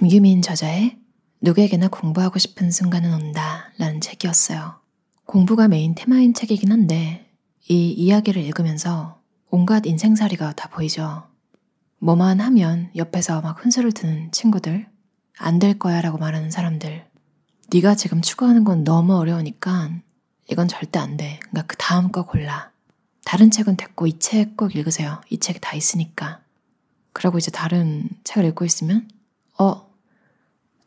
김규민 저자의 누구에게나 공부하고 싶은 순간은 온다 라는 책이었어요. 공부가 메인 테마인 책이긴 한데 이 이야기를 읽으면서 온갖 인생살이가 다 보이죠. 뭐만 하면 옆에서 막 훈수를 드는 친구들, 안 될 거야 라고 말하는 사람들, 네가 지금 추구하는 건 너무 어려우니까 이건 절대 안 돼. 그러니까 그 다음 거 골라. 다른 책은 됐고 이 책 꼭 읽으세요. 이 책이 다 있으니까. 그러고 이제 다른 책을 읽고 있으면 어,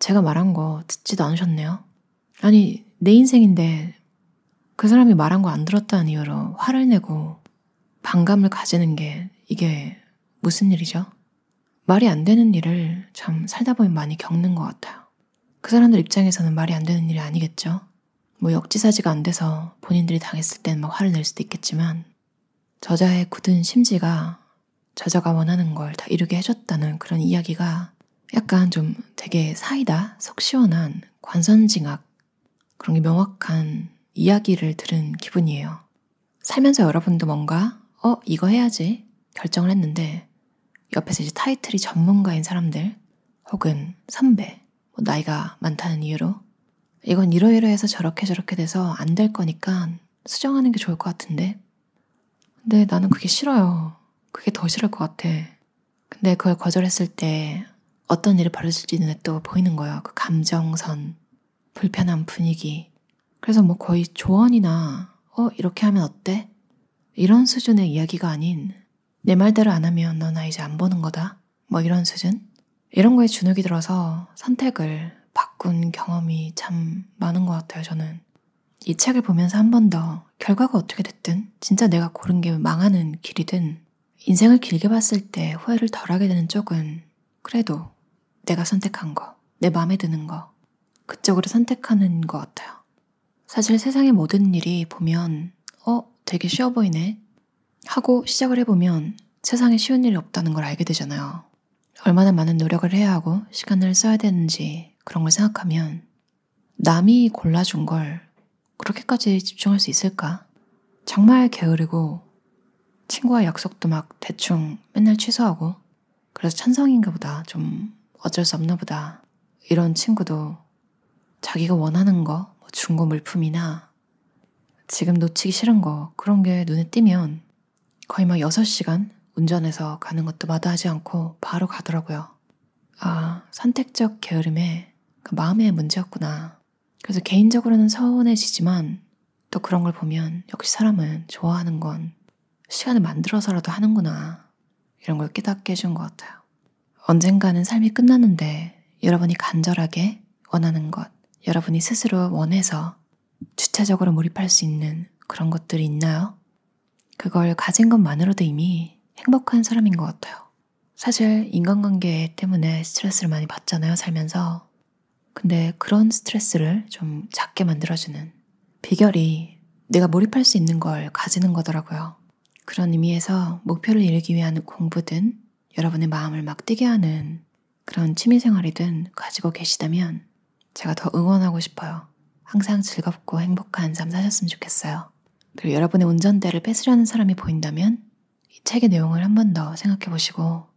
제가 말한 거 듣지도 않으셨네요. 아니, 내 인생인데 그 사람이 말한 거 안 들었다는 이유로 화를 내고 반감을 가지는 게 이게 무슨 일이죠? 말이 안 되는 일을 참 살다 보면 많이 겪는 것 같아요. 그 사람들 입장에서는 말이 안 되는 일이 아니겠죠? 뭐 역지사지가 안 돼서 본인들이 당했을 땐 막 화를 낼 수도 있겠지만 저자의 굳은 심지가 저자가 원하는 걸 다 이루게 해줬다는 그런 이야기가 약간 좀 되게 사이다, 속 시원한 관선징악 그런 게 명확한 이야기를 들은 기분이에요. 살면서 여러분도 뭔가 어 이거 해야지 결정을 했는데 옆에서 이제 타이틀이 전문가인 사람들 혹은 선배 뭐 나이가 많다는 이유로 이건 이러이러해서 저렇게 저렇게 돼서 안 될 거니까 수정하는 게 좋을 것 같은데 근데 나는 그게 싫어요. 그게 더 싫을 것 같아. 근데 그걸 거절했을 때 어떤 일이 벌어질지 눈에 또 보이는 거예요. 그 감정선, 불편한 분위기. 그래서 뭐 거의 조언이나 어 이렇게 하면 어때? 이런 수준의 이야기가 아닌 내 말대로 안 하면 너 나 이제 안 보는 거다. 뭐 이런 수준? 이런 거에 주눅이 들어서 선택을 바꾼 경험이 참 많은 것 같아요, 저는. 이 책을 보면서 한 번 더 결과가 어떻게 됐든 진짜 내가 고른 게 망하는 길이든 인생을 길게 봤을 때 후회를 덜 하게 되는 쪽은 그래도 내가 선택한 거, 내 마음에 드는 거, 그쪽으로 선택하는 것 같아요. 사실 세상의 모든 일이 보면, 어, 되게 쉬워 보이네. 하고 시작을 해보면 세상에 쉬운 일이 없다는 걸 알게 되잖아요. 얼마나 많은 노력을 해야 하고 시간을 써야 되는지 그런 걸 생각하면 남이 골라준 걸 그렇게까지 집중할 수 있을까? 정말 게으르고 친구와 약속도 막 대충 맨날 취소하고 그래서 찬성인가 보다 좀 어쩔 수 없나 보다 이런 친구도 자기가 원하는 거 뭐 중고 물품이나 지금 놓치기 싫은 거 그런 게 눈에 띄면 거의 막 6시간 운전해서 가는 것도 마다하지 않고 바로 가더라고요. 아, 선택적 게으름에 그 마음의 문제였구나. 그래서 개인적으로는 서운해지지만 또 그런 걸 보면 역시 사람은 좋아하는 건 시간을 만들어서라도 하는구나. 이런 걸 깨닫게 해준 것 같아요. 언젠가는 삶이 끝났는데 여러분이 간절하게 원하는 것, 여러분이 스스로 원해서 주체적으로 몰입할 수 있는 그런 것들이 있나요? 그걸 가진 것만으로도 이미 행복한 사람인 것 같아요. 사실 인간관계 때문에 스트레스를 많이 받잖아요, 살면서. 근데 그런 스트레스를 좀 작게 만들어주는 비결이 내가 몰입할 수 있는 걸 가지는 거더라고요. 그런 의미에서 목표를 이루기 위한 공부든 여러분의 마음을 막 뛰게 하는 그런 취미생활이든 가지고 계시다면 제가 더 응원하고 싶어요. 항상 즐겁고 행복한 삶 사셨으면 좋겠어요. 그리고 여러분의 운전대를 뺏으려는 사람이 보인다면 이 책의 내용을 한 번 더 생각해 보시고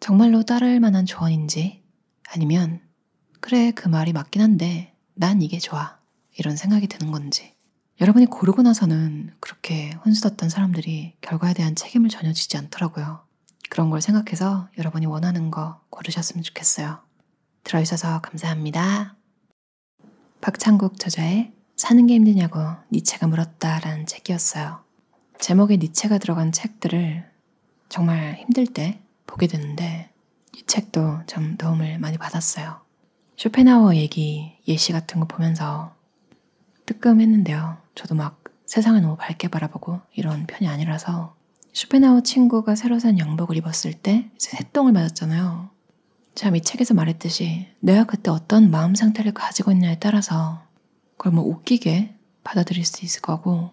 정말로 따를 만한 조언인지 아니면 그래 그 말이 맞긴 한데 난 이게 좋아 이런 생각이 드는 건지 여러분이 고르고 나서는 그렇게 혼수 뒀던 사람들이 결과에 대한 책임을 전혀 지지 않더라고요. 그런 걸 생각해서 여러분이 원하는 거 고르셨으면 좋겠어요. 들어주셔서 감사합니다. 박창국 저자의 사는 게 힘드냐고 니체가 물었다 라는 책이었어요. 제목에 니체가 들어간 책들을 정말 힘들 때 보게 되는데 이 책도 좀 도움을 많이 받았어요. 쇼펜하워 얘기, 예시 같은 거 보면서 뜨끔했는데요. 저도 막 세상을 너무 밝게 바라보고 이런 편이 아니라서 쇼펜하워 친구가 새로 산 양복을 입었을 때 새똥을 맞았잖아요. 참 이 책에서 말했듯이 내가 그때 어떤 마음 상태를 가지고 있냐에 따라서 그걸 뭐 웃기게 받아들일 수 있을 거고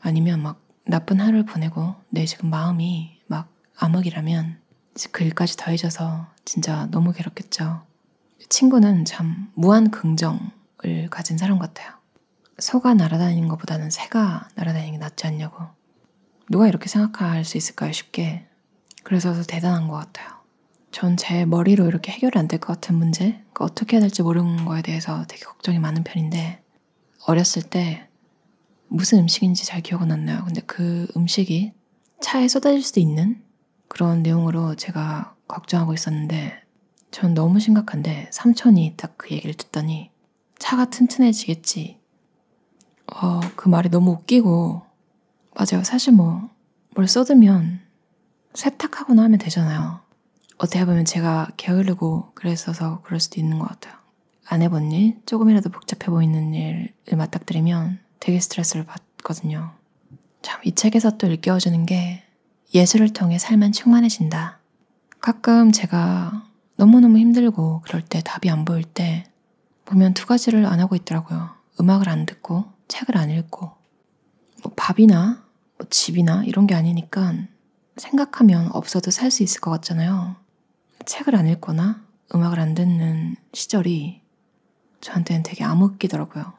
아니면 막 나쁜 하루를 보내고 내 지금 마음이 막 암흑이라면 그 일까지 더해져서 진짜 너무 괴롭겠죠. 친구는 참 무한 긍정을 가진 사람 같아요. 소가 날아다니는 것보다는 새가 날아다니는 게 낫지 않냐고. 누가 이렇게 생각할 수 있을까요, 쉽게. 그래서 더 대단한 것 같아요. 전 제 머리로 이렇게 해결이 안 될 것 같은 문제, 그러니까 어떻게 해야 될지 모르는 거에 대해서 되게 걱정이 많은 편인데, 어렸을 때 무슨 음식인지 잘 기억은 안 나요. 근데 그 음식이 차에 쏟아질 수도 있는 그런 내용으로 제가 걱정하고 있었는데, 전 너무 심각한데, 삼촌이 딱 그 얘기를 듣더니, 차가 튼튼해지겠지. 어, 그 말이 너무 웃기고, 맞아요. 사실 뭐, 뭘 쏟으면 세탁하거나 하면 되잖아요. 어떻게 보면 제가 게으르고 그랬어서 그럴 수도 있는 것 같아요. 안 해본 일, 조금이라도 복잡해 보이는 일을 맞닥뜨리면 되게 스트레스를 받거든요. 참, 이 책에서 또 일깨워주는 게 예술을 통해 삶은 충만해진다. 가끔 제가 너무너무 힘들고 그럴 때 답이 안 보일 때 보면 두 가지를 안 하고 있더라고요. 음악을 안 듣고 책을 안 읽고 뭐 밥이나 뭐 집이나 이런 게 아니니까 생각하면 없어도 살 수 있을 것 같잖아요. 책을 안 읽거나 음악을 안 듣는 시절이 저한테는 되게 암흑기더라고요.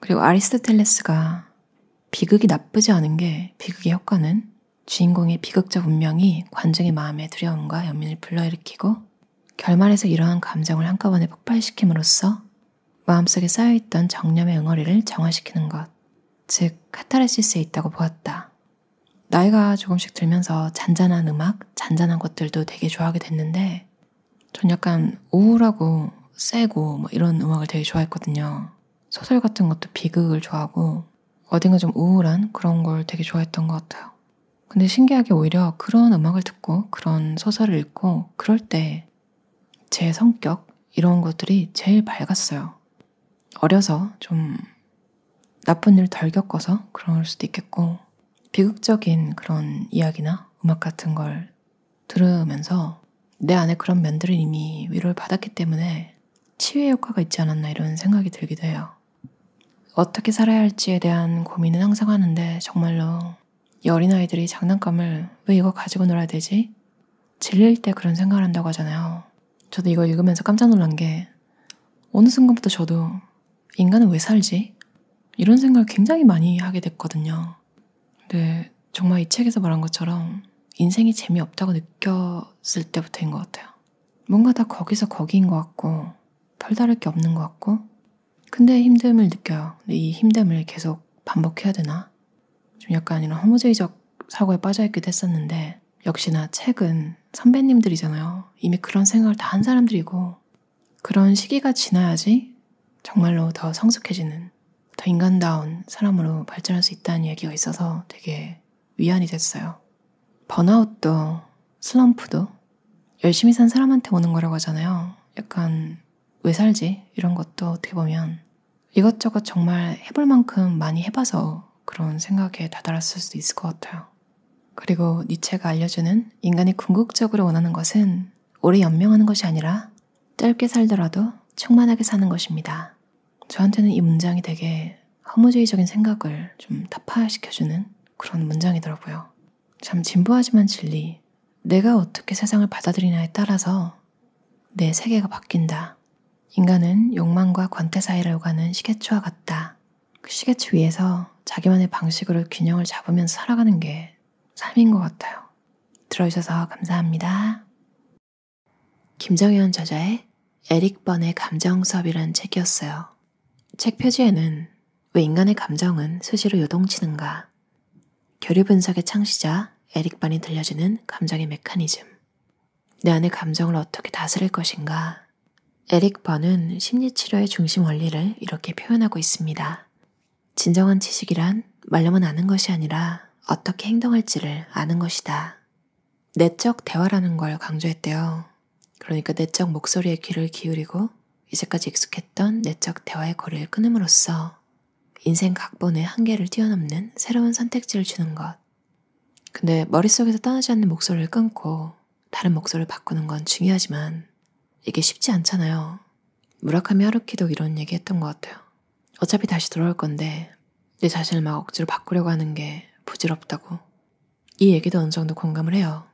그리고 아리스토텔레스가 비극이 나쁘지 않은 게 비극의 효과는 주인공의 비극적 운명이 관중의 마음에 두려움과 연민을 불러일으키고 결말에서 이러한 감정을 한꺼번에 폭발시킴으로써 마음속에 쌓여있던 정념의 응어리를 정화시키는 것, 즉 카타르시스에 있다고 보았다. 나이가 조금씩 들면서 잔잔한 음악, 잔잔한 것들도 되게 좋아하게 됐는데 전 약간 우울하고 세고 뭐 이런 음악을 되게 좋아했거든요. 소설 같은 것도 비극을 좋아하고 어딘가 좀 우울한 그런 걸 되게 좋아했던 것 같아요. 근데 신기하게 오히려 그런 음악을 듣고 그런 소설을 읽고 그럴 때 제 성격 이런 것들이 제일 밝았어요. 어려서 좀 나쁜 일 덜 겪어서 그럴 수도 있겠고 비극적인 그런 이야기나 음악 같은 걸 들으면서 내 안에 그런 면들을 이미 위로를 받았기 때문에 치유의 효과가 있지 않았나 이런 생각이 들기도 해요. 어떻게 살아야 할지에 대한 고민은 항상 하는데 정말로 이 어린아이들이 장난감을 왜 이거 가지고 놀아야 되지? 질릴 때 그런 생각을 한다고 하잖아요. 저도 이거 읽으면서 깜짝 놀란 게 어느 순간부터 저도 인간은 왜 살지? 이런 생각을 굉장히 많이 하게 됐거든요. 근데 정말 이 책에서 말한 것처럼 인생이 재미없다고 느꼈을 때부터인 것 같아요. 뭔가 다 거기서 거기인 것 같고 별다를 게 없는 것 같고 근데 힘듦을 느껴요. 근데 이 힘듦을 계속 반복해야 되나? 좀 약간 이런 허무주의적 사고에 빠져있기도 했었는데 역시나 책은 선배님들이잖아요. 이미 그런 생각을 다 한 사람들이고 그런 시기가 지나야지 정말로 더 성숙해지는 더 인간다운 사람으로 발전할 수 있다는 얘기가 있어서 되게 위안이 됐어요. 번아웃도 슬럼프도 열심히 산 사람한테 오는 거라고 하잖아요. 약간 왜 살지? 이런 것도 어떻게 보면 이것저것 정말 해볼 만큼 많이 해봐서 그런 생각에 다다랐을 수도 있을 것 같아요. 그리고 니체가 알려주는 인간이 궁극적으로 원하는 것은 오래 연명하는 것이 아니라 짧게 살더라도 충만하게 사는 것입니다. 저한테는 이 문장이 되게 허무주의적인 생각을 좀 타파시켜주는 그런 문장이더라고요. 참 진부하지만 진리. 내가 어떻게 세상을 받아들이냐에 따라서 내 세계가 바뀐다. 인간은 욕망과 권태 사이를 오가는 시계추와 같다. 그 시계추 위에서 자기만의 방식으로 균형을 잡으면서 살아가는 게 삶인 것 같아요. 들어주셔서 감사합니다. 김정현 저자의 에릭 번의 감정 수업이라는 책이었어요. 책 표지에는 왜 인간의 감정은 수시로 요동치는가? 교류 분석의 창시자 에릭 번이 들려주는 감정의 메커니즘. 내 안의 감정을 어떻게 다스릴 것인가? 에릭 번은 심리치료의 중심 원리를 이렇게 표현하고 있습니다. 진정한 지식이란 말로만 아는 것이 아니라 어떻게 행동할지를 아는 것이다. 내적 대화라는 걸 강조했대요. 그러니까 내적 목소리에 귀를 기울이고 이제까지 익숙했던 내적 대화의 거리를 끊음으로써 인생 각본의 한계를 뛰어넘는 새로운 선택지를 주는 것. 근데 머릿속에서 떠나지 않는 목소리를 끊고 다른 목소리를 바꾸는 건 중요하지만 이게 쉽지 않잖아요. 무라카미 하루키도 이런 얘기 했던 것 같아요. 어차피 다시 돌아올 건데 내 자신을 막 억지로 바꾸려고 하는 게 부질없다고. 이 얘기도 어느 정도 공감을 해요.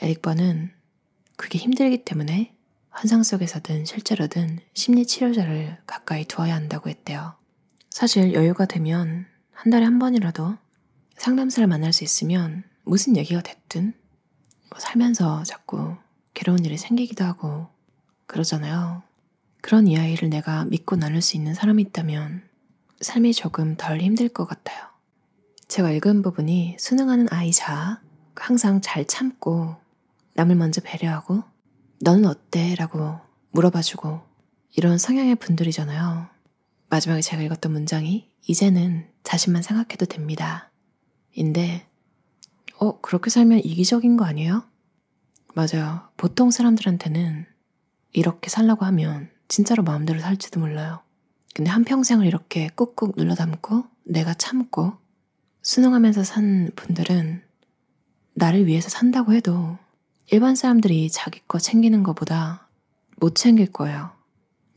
에릭 번은 그게 힘들기 때문에 환상 속에서든 실제로든 심리 치료자를 가까이 두어야 한다고 했대요. 사실 여유가 되면 한 달에 한 번이라도 상담사를 만날 수 있으면 무슨 얘기가 됐든 뭐 살면서 자꾸 괴로운 일이 생기기도 하고 그러잖아요. 그런 이야기를 내가 믿고 나눌 수 있는 사람이 있다면 삶이 조금 덜 힘들 것 같아요. 제가 읽은 부분이 수능하는 아이자 항상 잘 참고 남을 먼저 배려하고 너는 어때? 라고 물어봐주고 이런 성향의 분들이잖아요. 마지막에 제가 읽었던 문장이 이제는 자신만 생각해도 됩니다. 인데, 어, 그렇게 살면 이기적인 거 아니에요? 맞아요. 보통 사람들한테는 이렇게 살라고 하면 진짜로 마음대로 살지도 몰라요. 근데 한평생을 이렇게 꾹꾹 눌러 담고 내가 참고 수능하면서 산 분들은 나를 위해서 산다고 해도 일반 사람들이 자기 거 챙기는 것보다 못 챙길 거예요.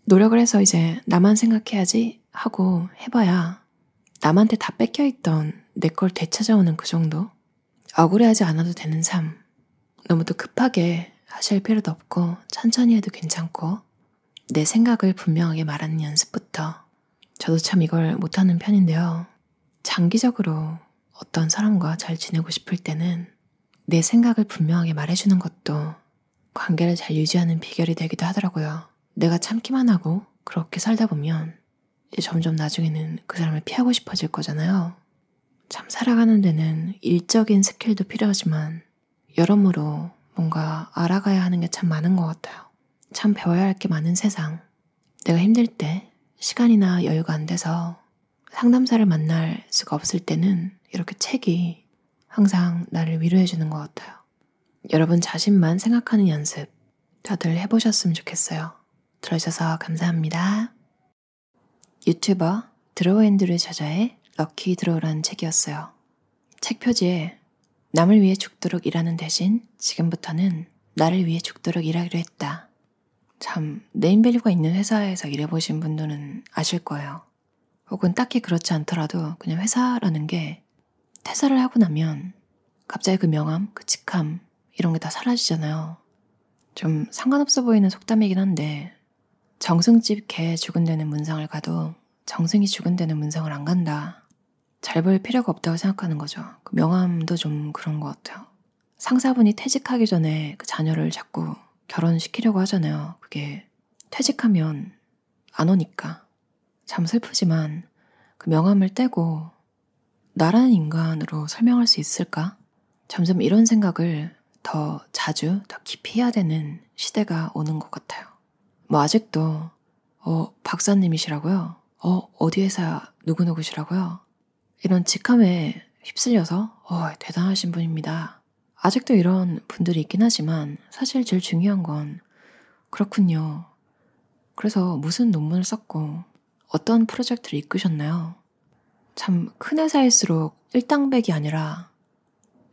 노력을 해서 이제 나만 생각해야지 하고 해봐야 남한테 다 뺏겨있던 내 걸 되찾아오는 그 정도? 억울해하지 않아도 되는 삶. 너무 또 급하게 하실 필요도 없고 천천히 해도 괜찮고 내 생각을 분명하게 말하는 연습부터 저도 참 이걸 못하는 편인데요. 장기적으로 어떤 사람과 잘 지내고 싶을 때는 내 생각을 분명하게 말해주는 것도 관계를 잘 유지하는 비결이 되기도 하더라고요. 내가 참기만 하고 그렇게 살다 보면 점점 나중에는 그 사람을 피하고 싶어질 거잖아요. 참 살아가는 데는 일적인 스킬도 필요하지만 여러모로 뭔가 알아가야 하는 게 참 많은 것 같아요. 참 배워야 할 게 많은 세상. 내가 힘들 때 시간이나 여유가 안 돼서 상담사를 만날 수가 없을 때는 이렇게 책이 항상 나를 위로해주는 것 같아요. 여러분 자신만 생각하는 연습 다들 해보셨으면 좋겠어요. 들어주셔서 감사합니다. 유튜버 드로우 앤드류 저자의 Lucky Draw라는 책이었어요. 책 표지에 남을 위해 죽도록 일하는 대신 지금부터는 나를 위해 죽도록 일하기로 했다. 참 네임밸류가 있는 회사에서 일해보신 분들은 아실 거예요. 혹은 딱히 그렇지 않더라도 그냥 회사라는 게 퇴사를 하고 나면 갑자기 그 명함, 그 직함 이런 게 다 사라지잖아요. 좀 상관없어 보이는 속담이긴 한데 정승집 개 죽은 데는 문상을 가도 정승이 죽은 데는 문상을 안 간다. 잘 보일 필요가 없다고 생각하는 거죠. 그 명함도 좀 그런 것 같아요. 상사분이 퇴직하기 전에 그 자녀를 자꾸 결혼시키려고 하잖아요. 그게 퇴직하면 안 오니까. 참 슬프지만 그 명함을 떼고 나라는 인간으로 설명할 수 있을까? 점점 이런 생각을 더 자주, 더 깊이 해야 되는 시대가 오는 것 같아요. 뭐 아직도, 어, 박사님이시라고요? 어, 어디 회사 누구누구시라고요? 이런 직함에 휩쓸려서, 어, 대단하신 분입니다. 아직도 이런 분들이 있긴 하지만 사실 제일 중요한 건 그렇군요. 그래서 무슨 논문을 썼고 어떤 프로젝트를 이끄셨나요? 참 큰 회사일수록 일당백이 아니라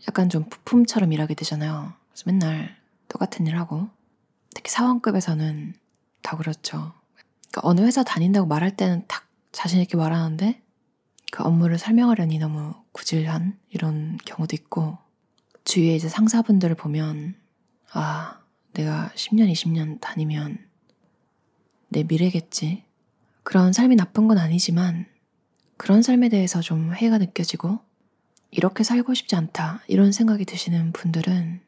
약간 좀 부품처럼 일하게 되잖아요. 그래서 맨날 똑같은 일 하고 특히 사원급에서는 더 그렇죠. 그러니까 어느 회사 다닌다고 말할 때는 탁 자신있게 말하는데 그 업무를 설명하려니 너무 구질한 이런 경우도 있고 주위에 이제 상사분들을 보면 아 내가 10년 20년 다니면 내 미래겠지 그런 삶이 나쁜 건 아니지만 그런 삶에 대해서 좀 회의가 느껴지고 이렇게 살고 싶지 않다 이런 생각이 드시는 분들은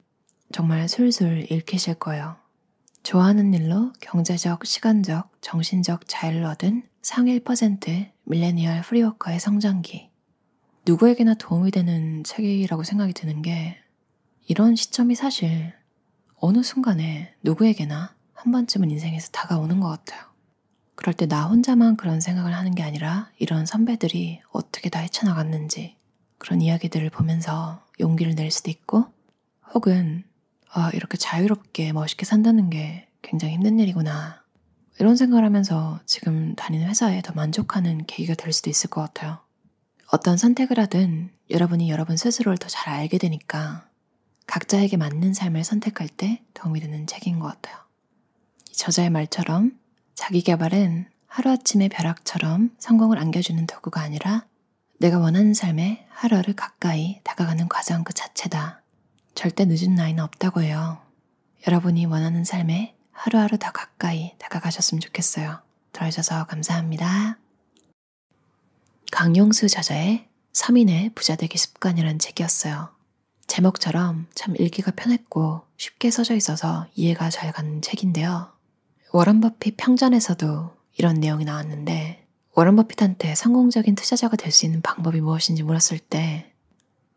정말 술술 읽히실 거예요. 좋아하는 일로 경제적, 시간적, 정신적 자유를 얻은 상위 1% 밀레니얼 프리워커의 성장기. 누구에게나 도움이 되는 책이라고 생각이 드는 게 이런 시점이 사실 어느 순간에 누구에게나 한 번쯤은 인생에서 다가오는 것 같아요. 그럴 때 나 혼자만 그런 생각을 하는 게 아니라 이런 선배들이 어떻게 다 헤쳐나갔는지 그런 이야기들을 보면서 용기를 낼 수도 있고 혹은 아, 이렇게 자유롭게 멋있게 산다는 게 굉장히 힘든 일이구나. 이런 생각을 하면서 지금 다니는 회사에 더 만족하는 계기가 될 수도 있을 것 같아요. 어떤 선택을 하든 여러분이 여러분 스스로를 더 잘 알게 되니까 각자에게 맞는 삶을 선택할 때 도움이 되는 책인 것 같아요. 이 저자의 말처럼 자기 개발은 하루아침의 벼락처럼 성공을 안겨주는 도구가 아니라 내가 원하는 삶에 하루하루 가까이 다가가는 과정 그 자체다. 절대 늦은 나이는 없다고 해요. 여러분이 원하는 삶에 하루하루 더 가까이 다가가셨으면 좋겠어요. 들어주셔서 감사합니다. 강용수 저자의 서민의 부자되기 습관이라는 책이었어요. 제목처럼 참 읽기가 편했고 쉽게 써져 있어서 이해가 잘 가는 책인데요. 워런 버핏 평전에서도 이런 내용이 나왔는데 워런 버핏한테 성공적인 투자자가 될 수 있는 방법이 무엇인지 물었을 때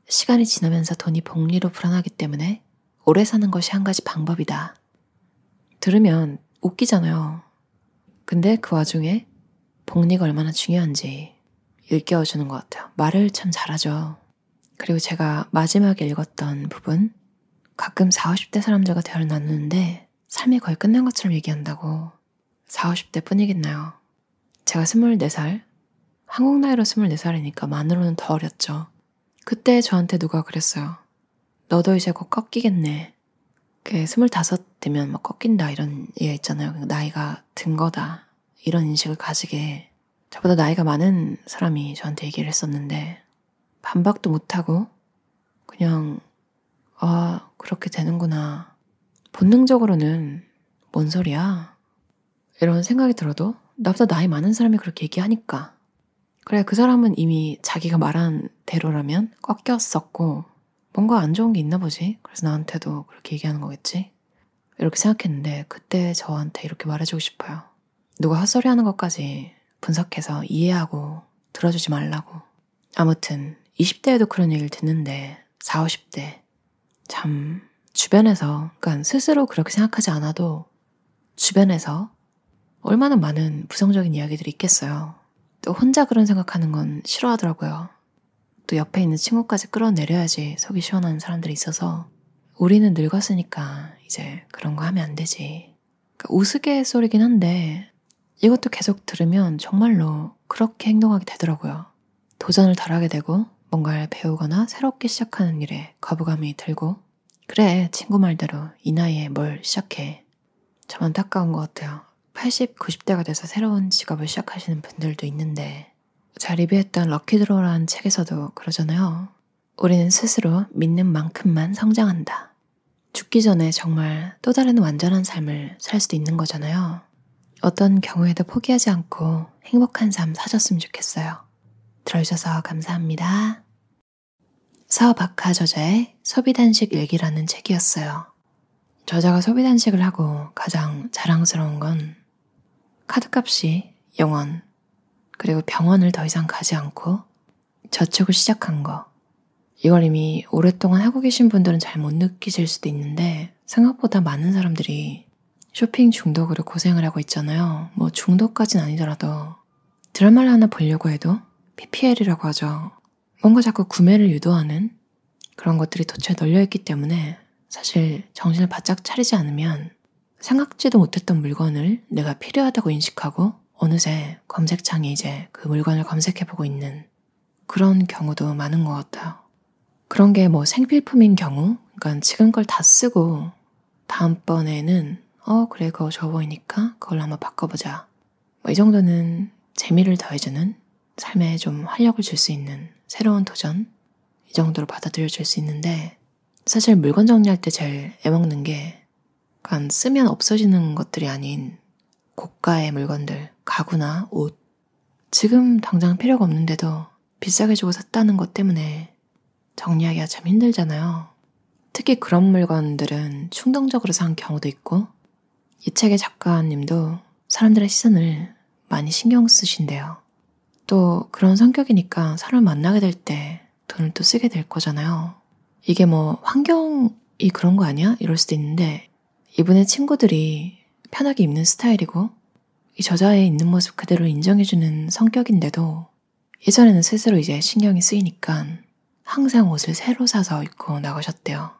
시간이 지나면서 돈이 복리로 불어나기 때문에 오래 사는 것이 한 가지 방법이다. 들으면 웃기잖아요. 근데 그 와중에 복리가 얼마나 중요한지 일깨워주는 것 같아요. 말을 참 잘하죠. 그리고 제가 마지막에 읽었던 부분, 가끔 40, 50대 사람들과 대화를 나누는데 삶이 거의 끝난 것처럼 얘기한다고 40, 50대 뿐이겠나요? 제가 24살, 한국 나이로 24살이니까 만으로는 더 어렸죠. 그때 저한테 누가 그랬어요. 너도 이제 곧 꺾이겠네. 그 스물다섯 되면 막 꺾인다 이런 얘기 있잖아요. 나이가 든 거다. 이런 인식을 가지게 저보다 나이가 많은 사람이 저한테 얘기를 했었는데 반박도 못하고 그냥 아 그렇게 되는구나 본능적으로는 뭔 소리야? 이런 생각이 들어도 나보다 나이 많은 사람이 그렇게 얘기하니까. 그래 그 사람은 이미 자기가 말한 대로라면 꺾였었고 뭔가 안 좋은 게 있나 보지? 그래서 나한테도 그렇게 얘기하는 거겠지? 이렇게 생각했는데 그때 저한테 이렇게 말해주고 싶어요. 누가 헛소리 하는 것까지 분석해서 이해하고 들어주지 말라고. 아무튼 20대에도 그런 얘기를 듣는데 40, 50대 참 주변에서 그러니까 스스로 그렇게 생각하지 않아도 주변에서 얼마나 많은 부정적인 이야기들이 있겠어요. 또 혼자 그런 생각하는 건 싫어하더라고요. 또 옆에 있는 친구까지 끌어내려야지 속이 시원한 사람들이 있어서 우리는 늙었으니까 이제 그런 거 하면 안 되지. 그러니까 우스갯소리긴 한데 이것도 계속 들으면 정말로 그렇게 행동하게 되더라고요. 도전을 덜 하게 되고 뭔가를 배우거나 새롭게 시작하는 일에 거부감이 들고 그래 친구 말대로 이 나이에 뭘 시작해. 참 안타까운 것 같아요. 80, 90대가 돼서 새로운 직업을 시작하시는 분들도 있는데 잘 리뷰했던 럭키드로우라는 책에서도 그러잖아요. 우리는 스스로 믿는 만큼만 성장한다. 죽기 전에 정말 또 다른 완전한 삶을 살 수도 있는 거잖아요. 어떤 경우에도 포기하지 않고 행복한 삶 사셨으면 좋겠어요. 들어주셔서 감사합니다. 서박하 저자의 소비단식 일기라는 책이었어요. 저자가 소비단식을 하고 가장 자랑스러운 건 카드값이 영원, 그리고 병원을 더 이상 가지 않고 저축을 시작한 거. 이걸 이미 오랫동안 하고 계신 분들은 잘 못 느끼실 수도 있는데 생각보다 많은 사람들이 쇼핑 중독으로 고생을 하고 있잖아요. 뭐 중독까진 아니더라도 드라마를 하나 보려고 해도 PPL이라고 하죠. 뭔가 자꾸 구매를 유도하는 그런 것들이 도처에 널려있기 때문에 사실 정신을 바짝 차리지 않으면 생각지도 못했던 물건을 내가 필요하다고 인식하고 어느새 검색창에 이제 그 물건을 검색해보고 있는 그런 경우도 많은 것 같아요. 그런 게 뭐 생필품인 경우, 그러니까 지금 걸 다 쓰고 다음번에는 어, 그래, 그거 좋아 보이니까 그걸로 한번 바꿔보자. 뭐 이 정도는 재미를 더해주는 삶에 좀 활력을 줄 수 있는 새로운 도전 이 정도로 받아들여질 수 있는데 사실 물건 정리할 때 제일 애먹는 게 그냥 쓰면 없어지는 것들이 아닌 고가의 물건들, 가구나 옷 지금 당장 필요가 없는데도 비싸게 주고 샀다는 것 때문에 정리하기가 참 힘들잖아요. 특히 그런 물건들은 충동적으로 산 경우도 있고 이 책의 작가님도 사람들의 시선을 많이 신경 쓰신대요. 또 그런 성격이니까 사람을 만나게 될 때 돈을 또 쓰게 될 거잖아요. 이게 뭐 환경이 그런 거 아니야? 이럴 수도 있는데 이분의 친구들이 편하게 입는 스타일이고 이 저자의 있는 모습 그대로 인정해주는 성격인데도 예전에는 스스로 이제 신경이 쓰이니까 항상 옷을 새로 사서 입고 나가셨대요.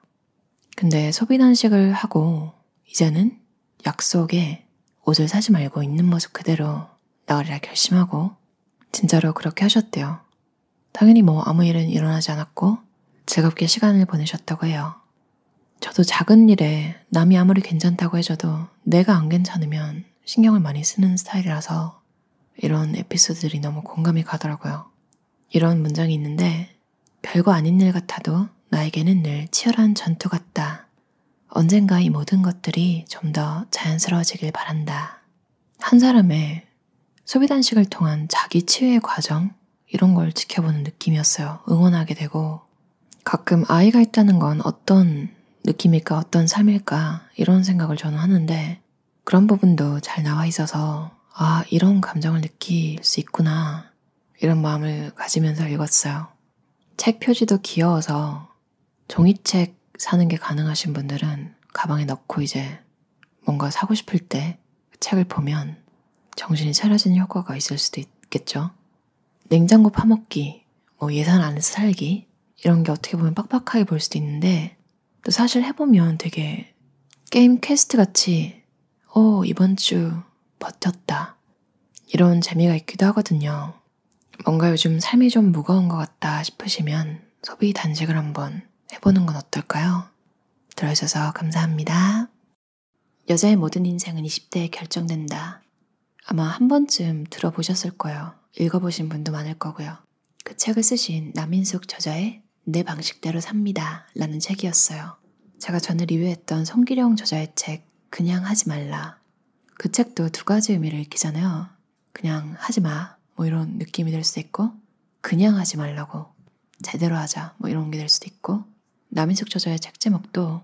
근데 소비 단식을 하고 이제는 약속에 옷을 사지 말고 있는 모습 그대로 나가리라 결심하고 진짜로 그렇게 하셨대요. 당연히 뭐 아무 일은 일어나지 않았고 즐겁게 시간을 보내셨다고 해요. 저도 작은 일에 남이 아무리 괜찮다고 해줘도 내가 안 괜찮으면 신경을 많이 쓰는 스타일이라서 이런 에피소드들이 너무 공감이 가더라고요. 이런 문장이 있는데 별거 아닌 일 같아도 나에게는 늘 치열한 전투 같다. 언젠가 이 모든 것들이 좀 더 자연스러워지길 바란다. 한 사람의 소비 단식을 통한 자기 치유의 과정 이런 걸 지켜보는 느낌이었어요. 응원하게 되고 가끔 아이가 있다는 건 어떤 느낌일까 어떤 삶일까 이런 생각을 저는 하는데 그런 부분도 잘 나와 있어서 아 이런 감정을 느낄 수 있구나 이런 마음을 가지면서 읽었어요. 책 표지도 귀여워서 종이책 사는 게 가능하신 분들은 가방에 넣고 이제 뭔가 사고 싶을 때그 책을 보면 정신이 차려지는 효과가 있을 수도 있겠죠. 냉장고 파먹기, 뭐 예산 안에서 살기 이런 게 어떻게 보면 빡빡하게 볼 수도 있는데 또 사실 해보면 되게 게임 퀘스트 같이 어 이번 주 버텼다 이런 재미가 있기도 하거든요. 뭔가 요즘 삶이 좀 무거운 것 같다 싶으시면 소비 단식을 한번 해보는 건 어떨까요? 들어주셔서 감사합니다. 여자의 모든 인생은 20대에 결정된다. 아마 한 번쯤 들어보셨을 거예요. 읽어보신 분도 많을 거고요. 그 책을 쓰신 남인숙 저자의 내 방식대로 삽니다. 라는 책이었어요. 제가 전에 리뷰했던 송기령 저자의 책, 그냥 하지 말라. 그 책도 두 가지 의미를 읽히잖아요. 그냥 하지 마. 뭐 이런 느낌이 될 수도 있고, 그냥 하지 말라고. 제대로 하자. 뭐 이런 게 될 수도 있고, 남인숙 저자의 책 제목도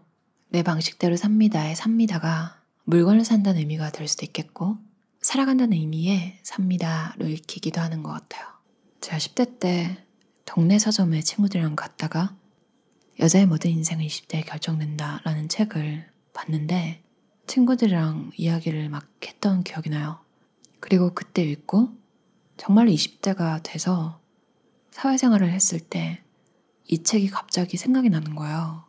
내 방식대로 삽니다의 삽니다가 물건을 산다는 의미가 될 수도 있겠고, 살아간다는 의미의 삽니다로 읽히기도 하는 것 같아요. 제가 10대 때 동네 서점에 친구들이랑 갔다가 여자의 모든 인생은 20대에 결정된다 라는 책을 봤는데 친구들이랑 이야기를 막 했던 기억이 나요. 그리고 그때 읽고 정말 20대가 돼서 사회생활을 했을 때 이 책이 갑자기 생각이 나는 거예요.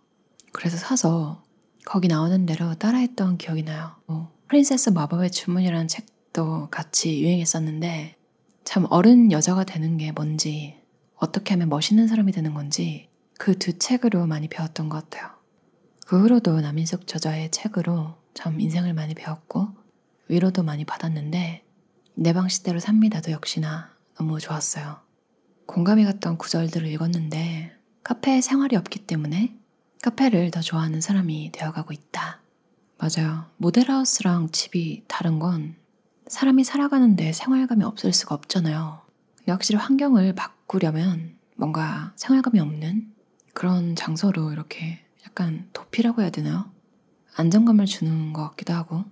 그래서 사서 거기 나오는 대로 따라했던 기억이 나요. 뭐, 프린세스 마법의 주문이라는 책 도 같이 유행했었는데 참 어른 여자가 되는 게 뭔지 어떻게 하면 멋있는 사람이 되는 건지 그 두 책으로 많이 배웠던 것 같아요. 그 후로도 남인숙 저자의 책으로 참 인생을 많이 배웠고 위로도 많이 받았는데 내 방식대로 삽니다도 역시나 너무 좋았어요. 공감이 갔던 구절들을 읽었는데 카페에 생활이 없기 때문에 카페를 더 좋아하는 사람이 되어가고 있다. 맞아요. 모델하우스랑 집이 다른 건 사람이 살아가는데 생활감이 없을 수가 없잖아요. 확실히 환경을 바꾸려면 뭔가 생활감이 없는 그런 장소로 이렇게 약간 도피라고 해야 되나요? 안정감을 주는 것 같기도 하고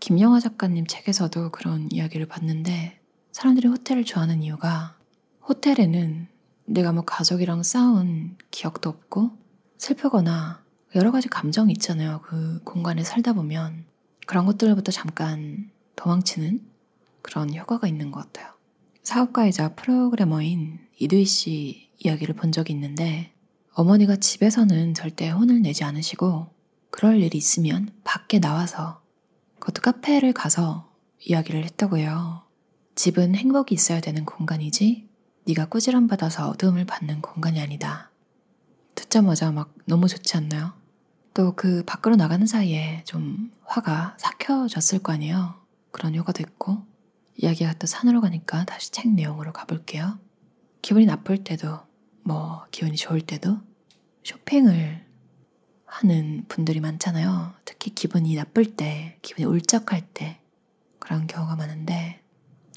김영하 작가님 책에서도 그런 이야기를 봤는데 사람들이 호텔을 좋아하는 이유가 호텔에는 내가 뭐 가족이랑 싸운 기억도 없고 슬프거나 여러 가지 감정이 있잖아요. 그 공간에 살다 보면 그런 것들부터 잠깐 도망치는 그런 효과가 있는 것 같아요. 사업가이자 프로그래머인 이두희 씨 이야기를 본 적이 있는데 어머니가 집에서는 절대 혼을 내지 않으시고 그럴 일이 있으면 밖에 나와서 그것도 카페를 가서 이야기를 했다고 해요. 집은 행복이 있어야 되는 공간이지 네가 꾸지람 받아서 어두움을 받는 공간이 아니다. 듣자마자 막 너무 좋지 않나요? 또 그 밖으로 나가는 사이에 좀 화가 삭혀졌을 거 아니에요. 그런 효과도 있고 이야기가 또 산으로 가니까 다시 책 내용으로 가볼게요. 기분이 나쁠 때도, 뭐, 기분이 좋을 때도 쇼핑을 하는 분들이 많잖아요. 특히 기분이 나쁠 때, 기분이 울적할 때, 그런 경우가 많은데,